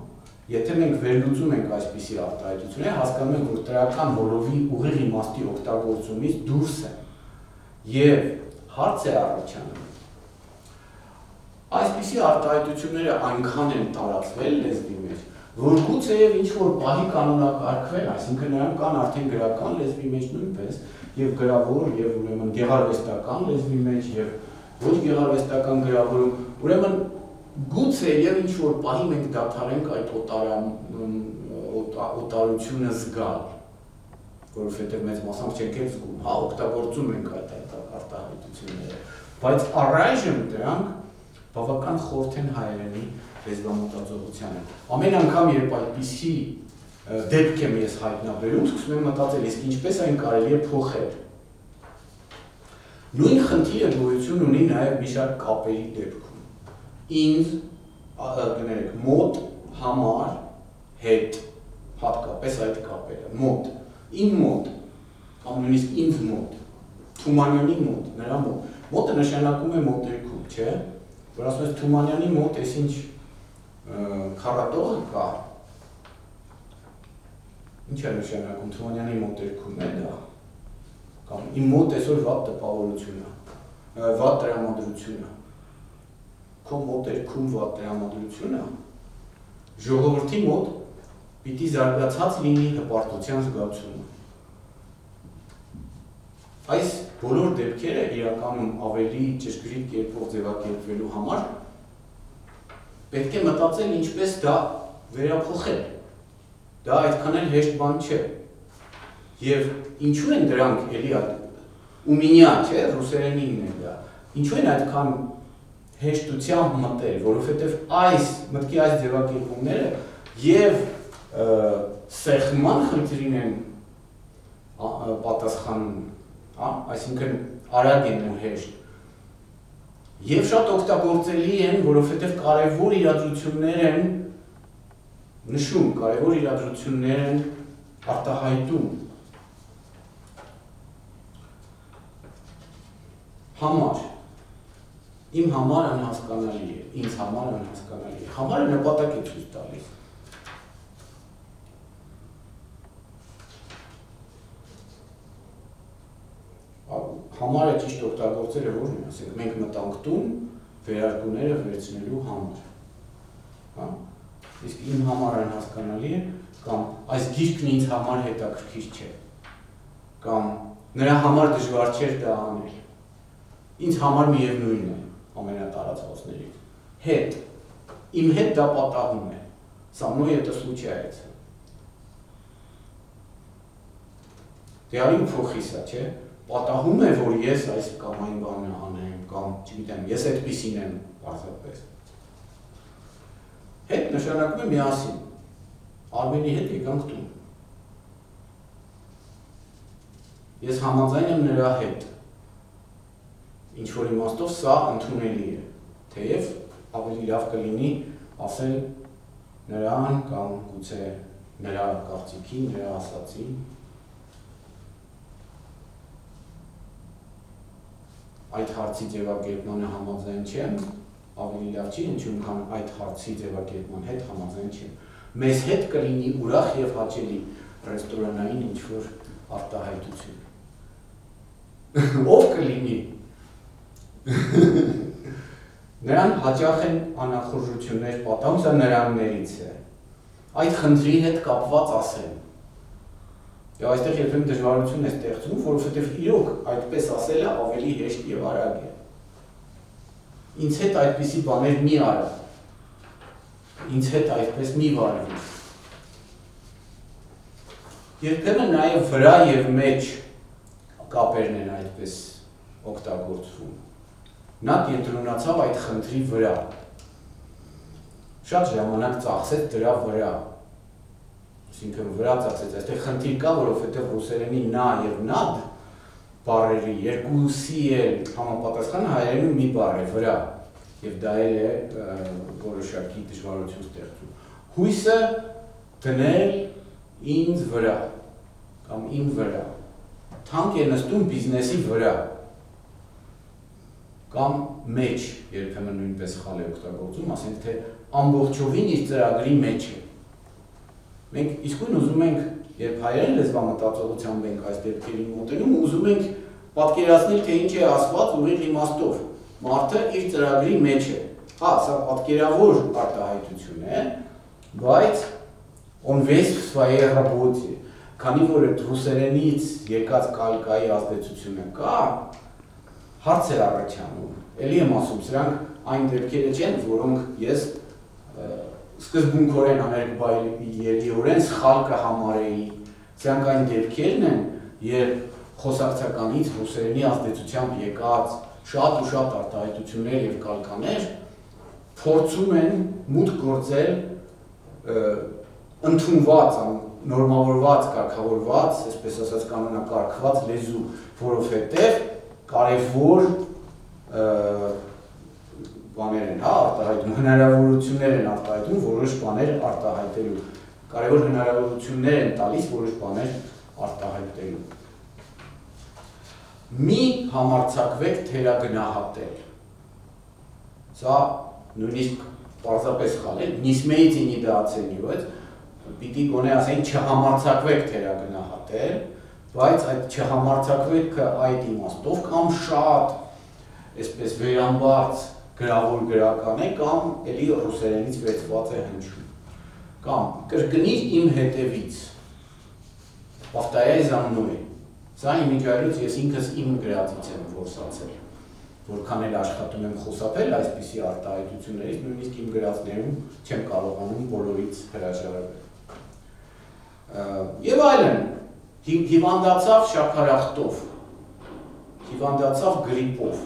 Եթե մենք վերլուծում ենք այսպիսի արտահայտությունները, հասկանում ենք, որ տրական հոլովի ուղիղ իմաստի օգտագործումից դուրս է եւ հարց է առաջանում. Այսպիսի արտահայտությունները այնքան են տարածվել լեզվի մեջ, որ գուցեև ինչ որ պահի կանոնակարգվել, այսինքն նրանք կան արդեն գրական լեզվի մեջ նույնպես, եւ գրավոր եւ ուրեմն գեղարվեստական լեզվի մեջ եւ ոչ գեղարվեստական գրավորում, ուրեմն գուցե եւ ինչ որ պահի մենք դադարենք այդ օտարան օտարությունը զգալ, որովհետեւ մեծ մասամբ չենք էլ զգում, հա օգտագործում ենք այդ արտահայտությունները, բայց առայժմ դրանք բավական խորթ են հայերենի լեզվամտածողությանը։ Ամեն անգամ, երբ այդպիսի դեպք եմ ես հայտնաբերում, սկսում եմ մտածել, իսկ ինչպես այն կարելի է փոխել։ Նույն խնդիրը գոյություն ունի նաև մի շարք կապերի դեպքում։ Ինձ, գներեք, մոտ, համար, հետ, հատկապես այդ կապերը, մոտ, իմ մոտ, կամ նույնիսկ ինձ մոտ, Թումանյանի մոտ, նրա մոտ։ Մոտը նշանակում է մոտերքում, չէ՞ որ ասում ես Թումանյանի մոտ էս ինչ քարատողը կա։ Ինչ է նշանակում Թումանյանի մոտերքում է դա։ Կամ իմ մոտ այսօր վատ տպավորություն է, վատ տրամադրություն է։ Քո մոտերքում վատ տրամադրություն է։ Ժողովրդի մոտ պիտի զարգացած լինի հպարտության զգացումը։ Այս բոլոր դեպքերը իրականում ավելի ճշգրիտ կերպով ձևակերպվելու համար պետք է մտածել ինչպես դա վերափոխել։ Դա այդքան էլ հեշտ բան չէ։ Եվ ինչու են դրանք էլի այդ ու մինյա, չէ, ռուսերենինն է դա։ Ինչու են այդքան հեշտությամբ մտել, որովհետև այս մտքի այս ձևակերպումները եւ սեղման խնդրին են պատասխանում հա, այսինքն արագ են ու հեշտ։ Եվ շատ օգտագործելի են, որովհետև կարևոր իրադրություններ են նշում, կարևոր իրադրություններ են արտահայտում։ Համար իմ համար անհասկանալի է, ինձ համար անհասկանալի է։ Համարը նպատակ է ցույց տալիս համարը ճիշտ օգտագործելը որն է, ասենք մենք մտանք տուն վերարկուները վերցնելու համար։ Հա? Իսկ իմ համար այն հասկանալի է կամ այս գիրքն ինձ համար հետաքրքիր չէ։ Կամ նրա համար դժվար չէր դա անել։ Ինձ համար միևնույնն է ամենատարածվածներից։ Հետ։ Իմ հետ դա պատահում է։ Со мной это случается։ Դե արի փոխիսա, չէ՞ պատահում է, որ ես այս կամ այն բանը անեմ, կամ չգիտեմ, ես այդպեսին եմ պարզապես։ Հետ նշանակում է միասին։ Արմենի հետ եկանք տուն։ ես համաձայն եմ նրա հետ։ Ինչ որ իմաստով սա ընդունելի է, թեև ավելի լավ կլինի ասել նրան կամ գուցե նրա կարծիքին, նրա ասացին այդ հարցի ձևակերպմանը համաձայն չեմ, ավելի լավ չի ինչու քան այդ հարցի ձևակերպման հետ համաձայն չեմ։ Մեզ հետ կլինի ուրախ եւ հաճելի ռեստորանային ինչ որ արտահայտություն։ [laughs] Ով կլինի։ Նրան հաճախ են անախորժություններ պատահում, սա նրաններից է։ Այդ խնդրի հետ կապված ասեմ։ Եվ այստեղ երբեմն դժվարություն է ստեղծում, որովհետև իրոք այդպես ասելը ավելի հեշտ եւ արագ է։ Ինձ հետ այդպիսի բաներ մի արա։ Ինձ հետ այդպես մի վարվի։ Երբեմն նաև վրա եւ մեջ կապերն են այդպես օգտագործվում։ Նա կենտրոնացավ այդ խնդրի վրա։ Շատ ժամանակ ծախսեց դրա վրա։ Այսինքն վրա ծախսեց, այստեղ խնդիր կա, որովհետև ռուսերենի նա եւ նադ բառերի երկուսի էլ համապատասխան հայերենում մի բառ է վրա եւ դա էլ է որոշակի դժվարություն ստեղծում։ Հույսը դնել ինձ վրա կամ իմ վրա թանկ է նստում բիզնեսի վրա կամ մեջ երբեմն նույնպես խալ է օգտագործում, ասենք թե ամբողջովին իր ծրագրի մեջ է։ Մենք իսկույն ուզում ենք, երբ հայերեն լեզվա մտածողությամբ ենք այս դեպքերին մոտենում, ուզում ենք պատկերացնել, թե ինչ է ասված ուղիղ իմաստով։ Մարդը իր ծրագրի մեջ է։ Հա, սա պատկերավոր արտահայտություն է, բայց он весь в своей работе քանի որ այդ ռուսերենից եկած կալկայի ազդեցությունը կա, հարց է առաջանում։ Էլի եմ ասում, սրանք այն դեպքերը չեն, որոնք ես սկզբունքորեն աներկբայելիորեն սխալ կհամարեի։ Սրանք այն դեպքերն են, երբ խոսակցականից ռուսերենի ազդեցությամբ եկած շատ ու շատ արտահայտություններ եւ կալկաներ փորձում են մուտք գործել ընդունված նորմավորված, կարգավորված, այսպես ասած կանոնակարգված լեզու, որովհետև կարևոր բաներ են, հա, արտահայտում, հնարավորություններ են արտահայտում որոշ բաներ արտահայտելու։ Կարևոր հնարավորություններ են տալիս որոշ բաներ արտահայտելու։ Մի համարցակվեք թերագնահատել։ Սա նույնիսկ պարզապես խալ է, նիսմեից ինի դա ացենիվեց, պիտի գոնե ասեն չհամարցակվեք թերագնահատել, բայց այդ չհամարձակվելքը այդ իմաստով կամ շատ այսպես վերամբարձ գրավոր գրական է կամ էլի ռուսերենից վերծված է հնչում կամ կրկնիր իմ հետևից Պավտայայ զամնույն Սա իմ միջայլուց ես ինքս իմ գրածից եմ որսացել։ Որքան էլ աշխատում եմ խոսապել այսպիսի արտահայտություններից, նույնիսկ իմ գրածներում չեմ կարողանում բոլորից հրաժարվել։ Եվ այլն, հիվանդացավ շաքարախտով հիվանդացավ գրիպով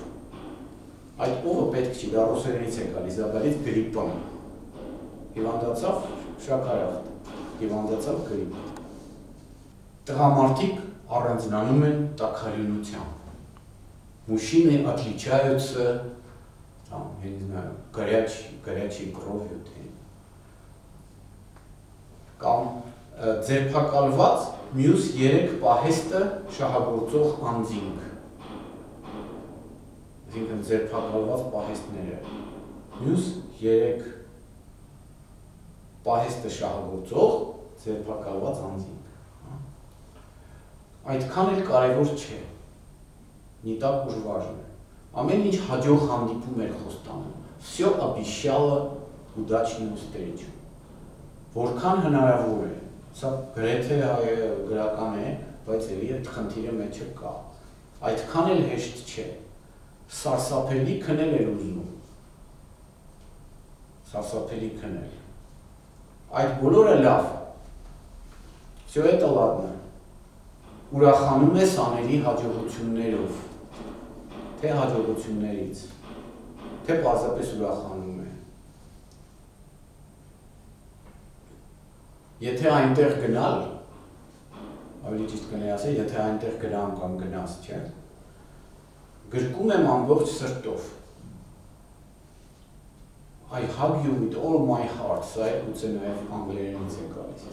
այդ ովը պետք չի դա ռուսերենից է գալիս դա գալիս գրիպան հիվանդացավ շաքարախտ հիվանդացավ գրիպ տղամարդիկ առանձնանում են տակարյունությամբ мужчины отличаются там, я не знаю, горячей, горячей кровью, կամ ձերբակալված մյուս 3 պահեստը շահագործող անձինք։ Այսինքն ձերբակալված պահեստները։ Մյուս 3 պահեստը շահագործող ձերբակալված անձինք։ Այդքան էլ կարևոր չէ։ Не так уж важно. Ամեն ինչ հաջող հանդիպում էր խոստանում։ Всё обещало удачную встречу։ Որքան հնարավոր է Սա գրեթե գրական է, բայց էլի այդ խնդիրը մեջը կա։ Այդքան էլ հեշտ չէ։ Սարսափելի քնել էր ուզում։ Սարսափելի քնել։ Այդ բոլորը լավ։ Всё это ладно։ Ուրախանում ես աների հաջողություններով, թե հաջողություններից, թե պարզապես ուրախանում Եթե այնտեղ գնալ, ավելի ճիշտ կլինի ասել, եթե այնտեղ գրամ կամ գնաս, չէ։ Գրկում եմ ամբողջ սրտով։ I hug you with all my heart, սա է ուծե նաև անգլերենից է գալիս։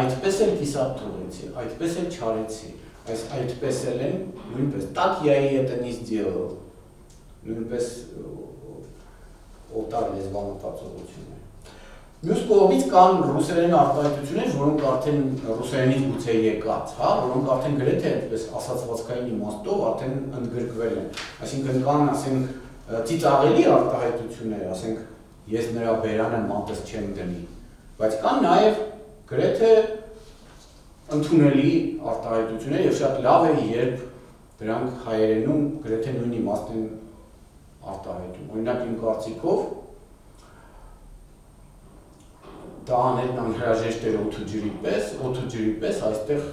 Այդպես էլ կիսատ թողեցի, այդպես էլ չարեցի, այս այդպես էլ են նույնպես, так я и это не сделал, նույնպես օտար լեզվամտածողություն է։ Մյուս կողմից կան ռուսերեն արտահայտություններ, որոնք արդեն ռուսերենից գուցե եկած, հա, որոնք արդեն գրեթե այդպես ասացվածքային իմաստով արդեն ընդգրկվել են։ Այսինքն կան, ասենք, ծիծաղելի արտահայտություններ, ասենք, ես նրա բերանը մատս չեմ դնի, բայց կան նաև գրեթե ընդունելի արտահայտություններ եւ շատ լավ է, երբ դրանք հայերենում գրեթե նույն իմաստն արտահայտում։ Օրինակ իմ կարծիքով դա անելն անհրաժեշտ էր օթու ջրի պես, օթու ջրի պես այստեղ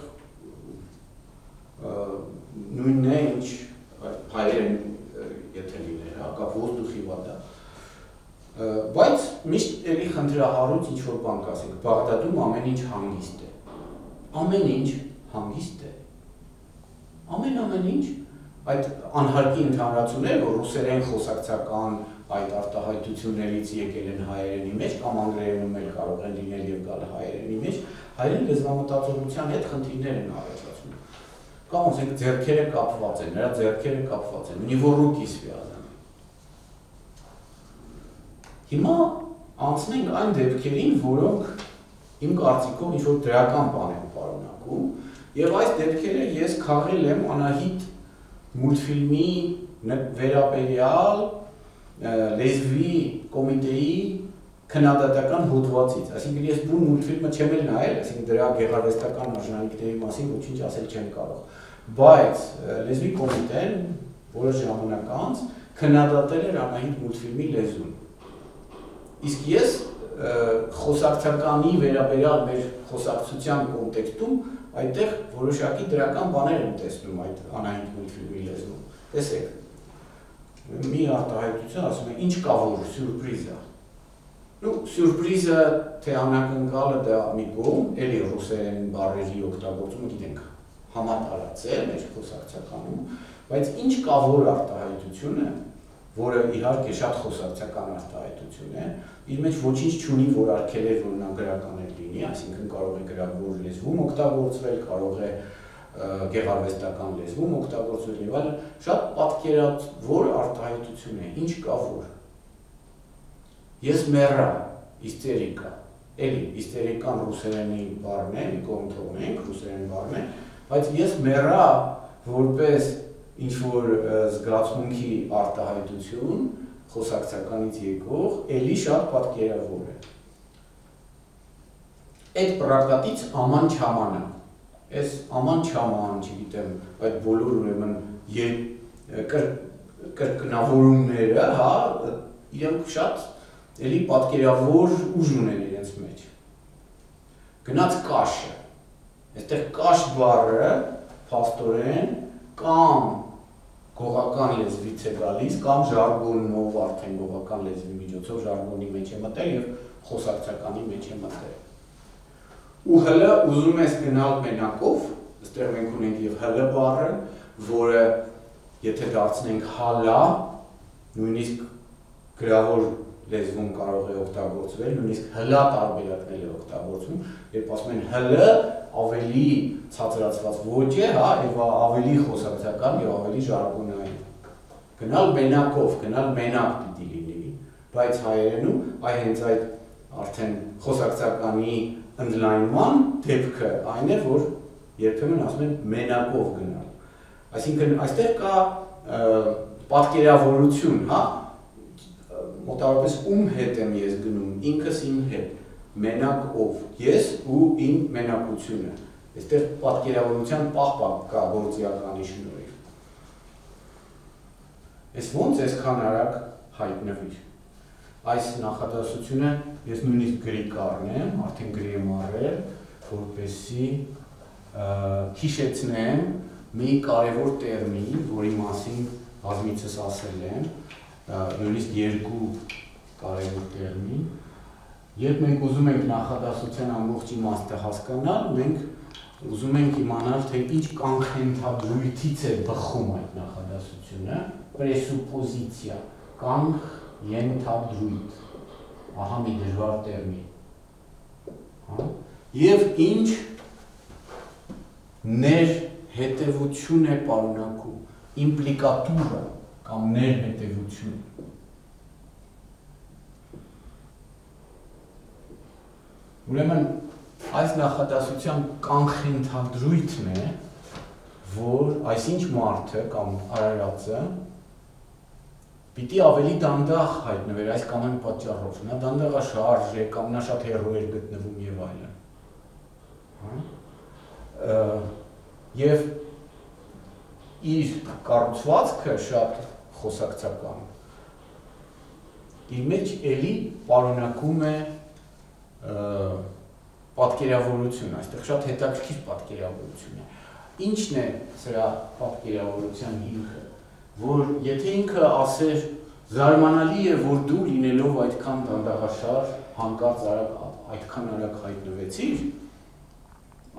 նույնն է ինչ հայերեն եթե լիներ, հակա ոստուխի վատա։ Բայց միշտ էլի խնդրահարույց ինչ որ բան կասենք, Բաղդադում ամեն ինչ հանգիստ է։ Ամեն ինչ հանգիստ է։ Ամեն ամեն ինչ այդ անհարկի ընդհանրացումներ, որ ռուսերեն խոսակցական, այդ արտահայտություններից եկել են հայերենի մեջ կամ անգլերենում էլ կարող են լինել եւ գալ հայերենի մեջ, հայերեն լեզվամտածողության հետ խնդիրներ են առաջացնում։ Կամ ասենք ձեռքերը կապված են, նրա ձեռքերը կապված են, ունի ռուկի սվիազան։ Հիմա անցնենք այն դեպքերին, որոնք իմ կարծիքով ինչ որ դրական բան են պարունակում, եւ այս դեպքերը ես քաղել եմ Անահիտ մուլտֆիլմի վերաբերյալ լեզվի կոմիտեի քննադատական հոդվածից, այսինքն ես բուն մուլտֆիլմը չեմ էլ նայել, այսինքն դրա գեղարվեստական արժանանքների մասին ոչինչ ասել չեմ կարող, բայց լեզվի կոմիտեն որոշ ժամանակ անց քննադատել էր Անահիտ մուլտֆիլմի լեզուն։ Իսկ ես խոսակցականի վերաբերյալ մեր խոսակցության կոնտեքստում այդտեղ որոշակի դրական բաներ եմ տեսնում այդ Անահիտ մուլտֆիլմի լեզվում։ Տեսեք, մի արտահայտություն ասում է ինչ կա որ սյուրպրիզ է Ну, սյուրպրիզը թե անակնկալը դա մի կողմ, էլի ռուսերեն բառերի օգտագործումը գիտենք համատարած է մեր խոսակցականում, բայց ինչ կա որ արտահայտությունը, որը իհարկե շատ խոսակցական արտահայտություն է, իր մեջ ոչինչ չունի, որ արկել է, որ նա գրական է լինի, այսինքն կարող է գրավոր լեզվում օգտագործվել, կարող է գեղարվեստական լեզվում օգտագործվել եւ այլն, շատ պատկերավոր արտահայտություն է, ինչ կա որ։ Ես մեռա, իստերիկա, էլի իստերիկան ռուսերենի բառն է, թողնենք, ռուսերեն բառն է, բայց ես մեռա որպես ինչ որ զգացմունքի արտահայտություն խոսակցականից եկող, էլի շատ պատկերավոր է։ Այդ պրակատից աման չամանա այս աման չաման, չգիտեմ, այդ բոլոր ուրեմն կրկնավորումները, հա, իրենք շատ էլի պատկերավոր ուժ ունեն իրենց մեջ։ Գնաց կաշը։ Այստեղ կաշ բառը փաստորեն կամ գողական լեզվից է գալիս կամ ժարգոնով արդեն գողական լեզվի միջոցով ժարգոնի մեջ է մտել եւ խոսակցականի մեջ է մտել ու հլը ուզում ես գնալ մենակով, այստեղ մենք ունենք եւ հլը բառը, որը եթե դարձնենք հալա, նույնիսկ գրավոր լեզվում կարող է օգտագործվել, նույնիսկ հլա տարբերակներ է օգտագործվում, երբ ասում են հլը ավելի ցածրացված ոճ է, հա, եւ ավելի խոսակցական եւ ավելի ժարգոնային։ Գնալ մենակով, գնալ մենակ պիտի լինի, բայց հայերենում այ հենց այդ արդեն խոսակցականի ընդլայնման դեպքը այն է, որ երբեմն ասում են մենակով գնալ։ Այսինքն այստեղ կա պատկերավորություն, հա, մոտավորապես ում հետ եմ ես գնում, ինքս իմ հետ, մենակ ով, ես ու իմ մենակությունը։ Այստեղ պատկերավորության պահպան կա գործիականի շնորհիվ։ Այս ոնց այսքան արագ հայտնվի այս նախադասությունը ես նույնիսկ գրի կառնեմ, արդեն գրի եմ արել, որպեսի հիշեցնեմ մի կարևոր տերմին, որի մասին բազմիցս ասել եմ, նույնիսկ երկու կարևոր տերմին, երբ մենք ուզում ենք նախադասության ամբողջ իմաստը հասկանալ, մենք ուզում ենք իմանալ, թե ինչ կանխենթադրույթից է բխում այդ նախադասությունը, պրեսուպոզիցիա, կանխ ենթադրույթ։ Ահա մի դժվար տերմին։ Հա? Եվ ինչ ներ հետևություն է պարունակում, իմպլիկատուրա կամ ներ հետևություն։ Ուրեմն այս նախադասության կանխենթադրույթն է, որ այսինչ մարդը կամ արարածը պիտի ավելի դանդաղ հայտնվեր այս կամ այն պատճառով։ Նա դանդաղ է շարժ է կամ նա շատ հեռու էր գտնվում եւ այլն։ Հա։ Եվ իր կառուցվածքը շատ խոսակցական։ Իր մեջ էլի պարունակում է պատկերավորություն, այստեղ շատ հետաքրքիր պատկերավորություն է։ Ինչն է սրա պատկերավորության հիմքը, որ եթե ինքը ասեր զարմանալի է, որ դու լինելով այդքան դանդաղաշար, հանկարծ այդքան արագ հայտնվեցիր,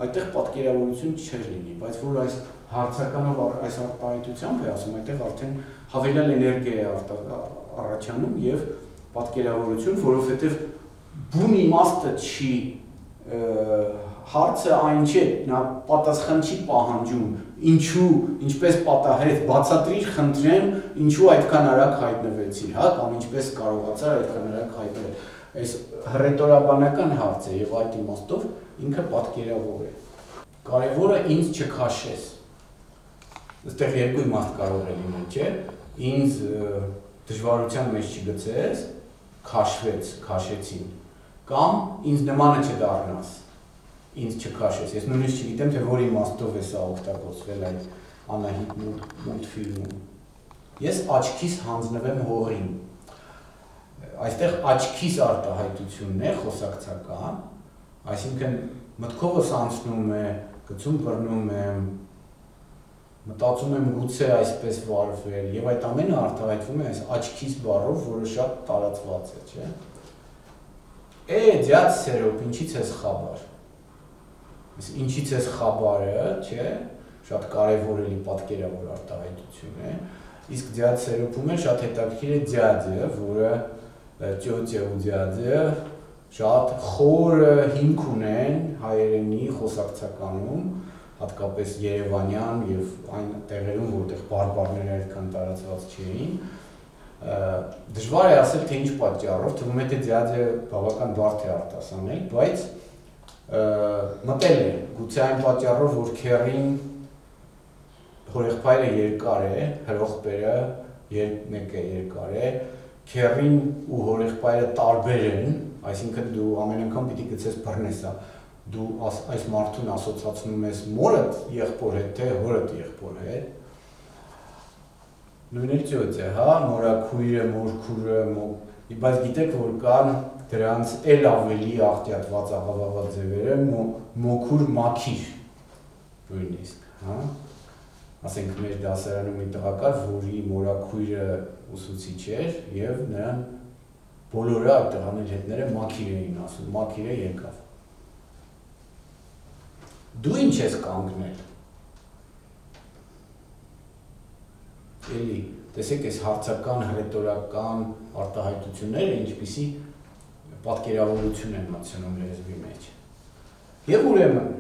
այդտեղ պատկերավորություն չէր լինի, բայց որ այս հարցականով այս արտահայտությամբ է ասում, այդտեղ արդեն հավելյալ էներգիա է առաջանում եւ պատկերավորություն, որովհետեւ բուն իմաստը չի հարցը այն չէ, նա պատասխան չի պահանջում, ինչու, ինչպես պատահեց, բացատրիր, խնդրեմ, ինչու այդքան արագ հայտնվեցիր, հա, կամ ինչպես կարողացար այդքան արագ հայտնել։ Այս ռետորաբանական հարց է եւ այդ իմաստով ինքը պատկերավոր է։ Կարևորը ինձ չքաշես։ Այստեղ երկու իմաստ կարող է լինել, չէ՞։ Ինձ դժվարության մեջ չգցես, քաշվեց, քաշեցին կամ ինձ նմանը չդառնաս, ինձ չքաշես։ Ես նույնիսկ չգիտեմ, թե որ իմաստով է սա օգտագործվել այդ Անահիտ մուլտֆիլմում։ Ես աչքիս հանձնվեմ հողին։ Այստեղ աչքիս արտահայտությունն է խոսակցական, այսինքն մտքովս անցնում է, գծում բռնում եմ, մտածում եմ գուցե այսպես վարվել եւ այդ ամենը արտահայտվում է այս աչքիս բառով, որը շատ տարածված է, չէ՞ Է ձյաց սերոբ ինչից ես խաբար։ Իսկ ինչից ես խաբարը, չէ, շատ կարևոր էլի պատկերավոր արտահայտություն է։ Իսկ ձյաց սերոբում է շատ հետաքրքիր է ձյաձը, որը ճոճը ու ձյաձը շատ խոր հիմք ունեն հայերենի խոսակցականում, հատկապես Երևանյան եւ այն տեղերում, որտեղ բարբարները այդքան տարածված չէին, դժվար է ասել թե ինչ պատճառով, թվում է թե ձյաձը բավական բարդ է արտասանել, բայց մտել է գուցե այն պատճառով, որ քերին հորեղբայրը երկար է, հրոխբերը մեկ է երկար է, քերին ու հորեղբայրը տարբեր են, այսինքն դու ամեն անգամ պիտի գցես բռնեսա դու այս մարդուն ասոցացնում ես մորդ եղբոր հետ թե հորդ եղբոր հետ նույնիսկ ճոճ է, հա, մորակույրը, մորքուրը, բայց գիտեք, որ կան դրանց էլ ավելի աղտյատված աղավաղված ձևերը, մոքուր մաքիր նույնիսկ, հա։ Ասենք մեր դասարանում մի տղա կար, որի մորակույրը ուսուցիչ էր եւ նրան բոլորը այդ տղաների հետները մաքիր էին ասում, մաքիրը եկավ։ Դու ինչ ես կանգնել էլի տեսեք այս հարցական հռետորական արտահայտությունները ինչպիսի պատկերավորություն են մտցնում լեզվի մեջ։ Եվ ուրեմն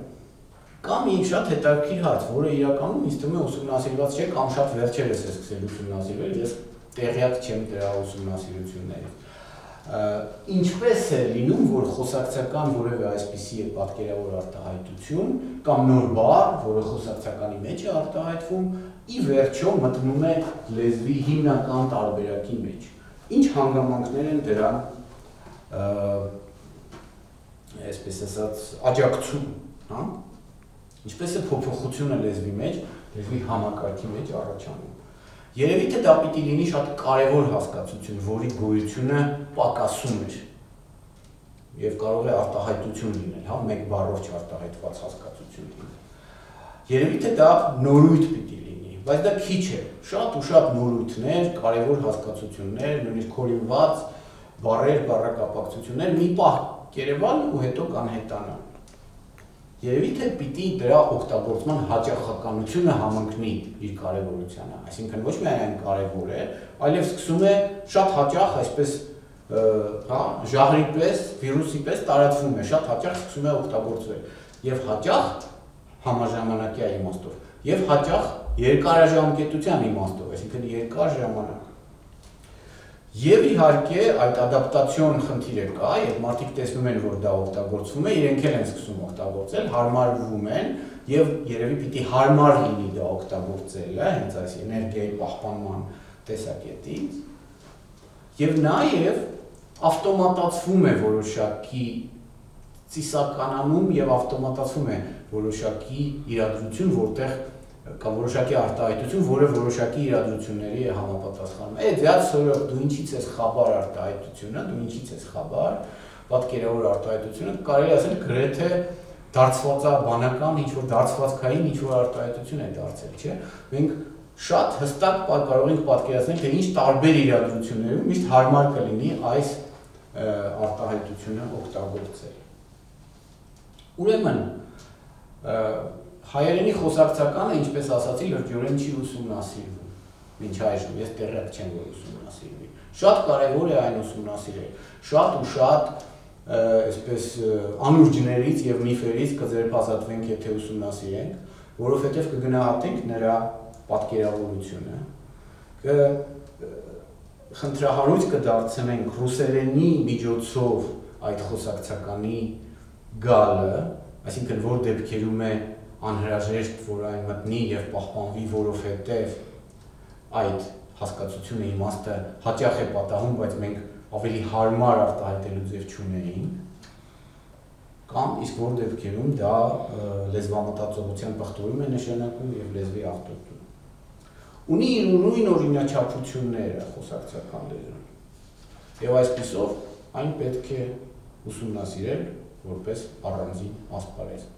կամ ինչ շատ հետաքրքիր հարց, որը իրականում ինձ թվում է ուսումնասիրված չէ կամ շատ վերջերս է սկսել ուսումնասիրվել, ես տեղյակ չեմ դրա ուսումնասիրություններից ինչպես է լինում, որ խոսակցական որևէ այսպիսի պատկերավոր արտահայտություն կամ նոր բառ, որը խոսակցականի մեջ է արտահայտվում, ի վերջո մտնում է լեզվի հիմնական տարբերակի մեջ։ Ինչ հանգամանքներ են դրան այսպես ասած աջակցում, հա? Ինչպես է փոփոխությունը լեզվի մեջ, լեզվի համակարգի մեջ առաջանում։ Երևի թե դա պիտի լինի շատ կարևոր հասկացություն, որի գոյությունը պակասում էր եւ կարող է արտահայտություն լինել, հա, մեկ բառով չարտահայտված հասկացություն լինել։ Երևի թե դա նորույթ պիտի լինի, բայց դա քիչ է։ Շատ ու շատ նորույթներ, կարևոր հասկացություններ, նույնիսկ քորինված բառեր, բառակապակցություններ մի պահ կերևան ու հետո կանհետանան։ երևի թե պիտի դրա օգտագործման հաճախականությունը համընկնի իր կարևորությանը, այսինքն ոչ միայն այն կարևոր է, այլև սկսում է շատ հաճախ այսպես հա ժահրի պես, վիրուսի պես տարածվում է, շատ հաճախ սկսում է օգտագործվել եւ հաճախ համաժամանակյա իմաստով եւ հաճախ երկարաժամկետության իմաստով, այսինքն երկար ժամանակ Եվ իհարկե այդ ադապտացիոն խնդիրը կա, եւ մարդիկ տեսնում են, որ դա օգտագործվում է, իրենք էլ են սկսում օգտագործել, հարմարվում են եւ երևի պիտի հարմար լինի դա օգտագործելը, հենց այս էներգիայի պահպանման տեսակետից։ Եվ նաեւ ավտոմատացվում է որոշակի ծիսականանում եւ ավտոմատացվում է որոշակի իրադրություն, որտեղ կա որոշակի արտահայտություն, որը որոշակի իրադրությունների է համապատասխանում։ Այդ դյաց սորը դու ինչից ես խաբար արտահայտությունը, դու ինչից ես խաբար, պատկերավոր արտահայտությունը կարելի ասել գրեթե դարձվածաբանական ինչ որ դարձվածքային ինչ որ արտահայտություն է դարձել, չէ՞։ Մենք շատ հստակ կարող ենք պատկերացնել, թե ինչ տարբեր իրադրություններում միշտ հարմար կլինի այս արտահայտությունը օգտագործել։ Ուրեմն հայերենի խոսակցականը, ինչպես ասացի, լրջորեն չի ուսումնասիրվում։ Մինչ այժմ ես տեղյակ չեմ, որ ուսումնասիրվի։ Շատ կարևոր է այն ուսումնասիրել։ Շատ ու շատ այսպես անուրջներից եւ միֆերից կձերբազատվենք, եթե ուսումնասիրենք, որովհետեւ կգնահատենք նրա պատկերավորությունը։ Կ խնդրահարույց կդարձնենք ռուսերենի միջոցով այդ խոսակցականի գալը, այսինքն որ դեպքերում է անհրաժեշտ, որ այն մտնի եւ պահպանվի, որովհետեւ այդ հասկացությունը իմաստը հաճախ է պատահում, բայց մենք ավելի հարմար արտահայտելու ձև չունեինք կամ իսկ որ դեպքերում դա լեզվամտածողության բախտորում է նշանակում եւ լեզվի ավտոտում։ Ունի իր նույն օրինաչափությունները խոսակցական լեզուն։ Եվ այսպեսով այն պետք է ուսումնասիրել որպես առանձին ասպարեզ։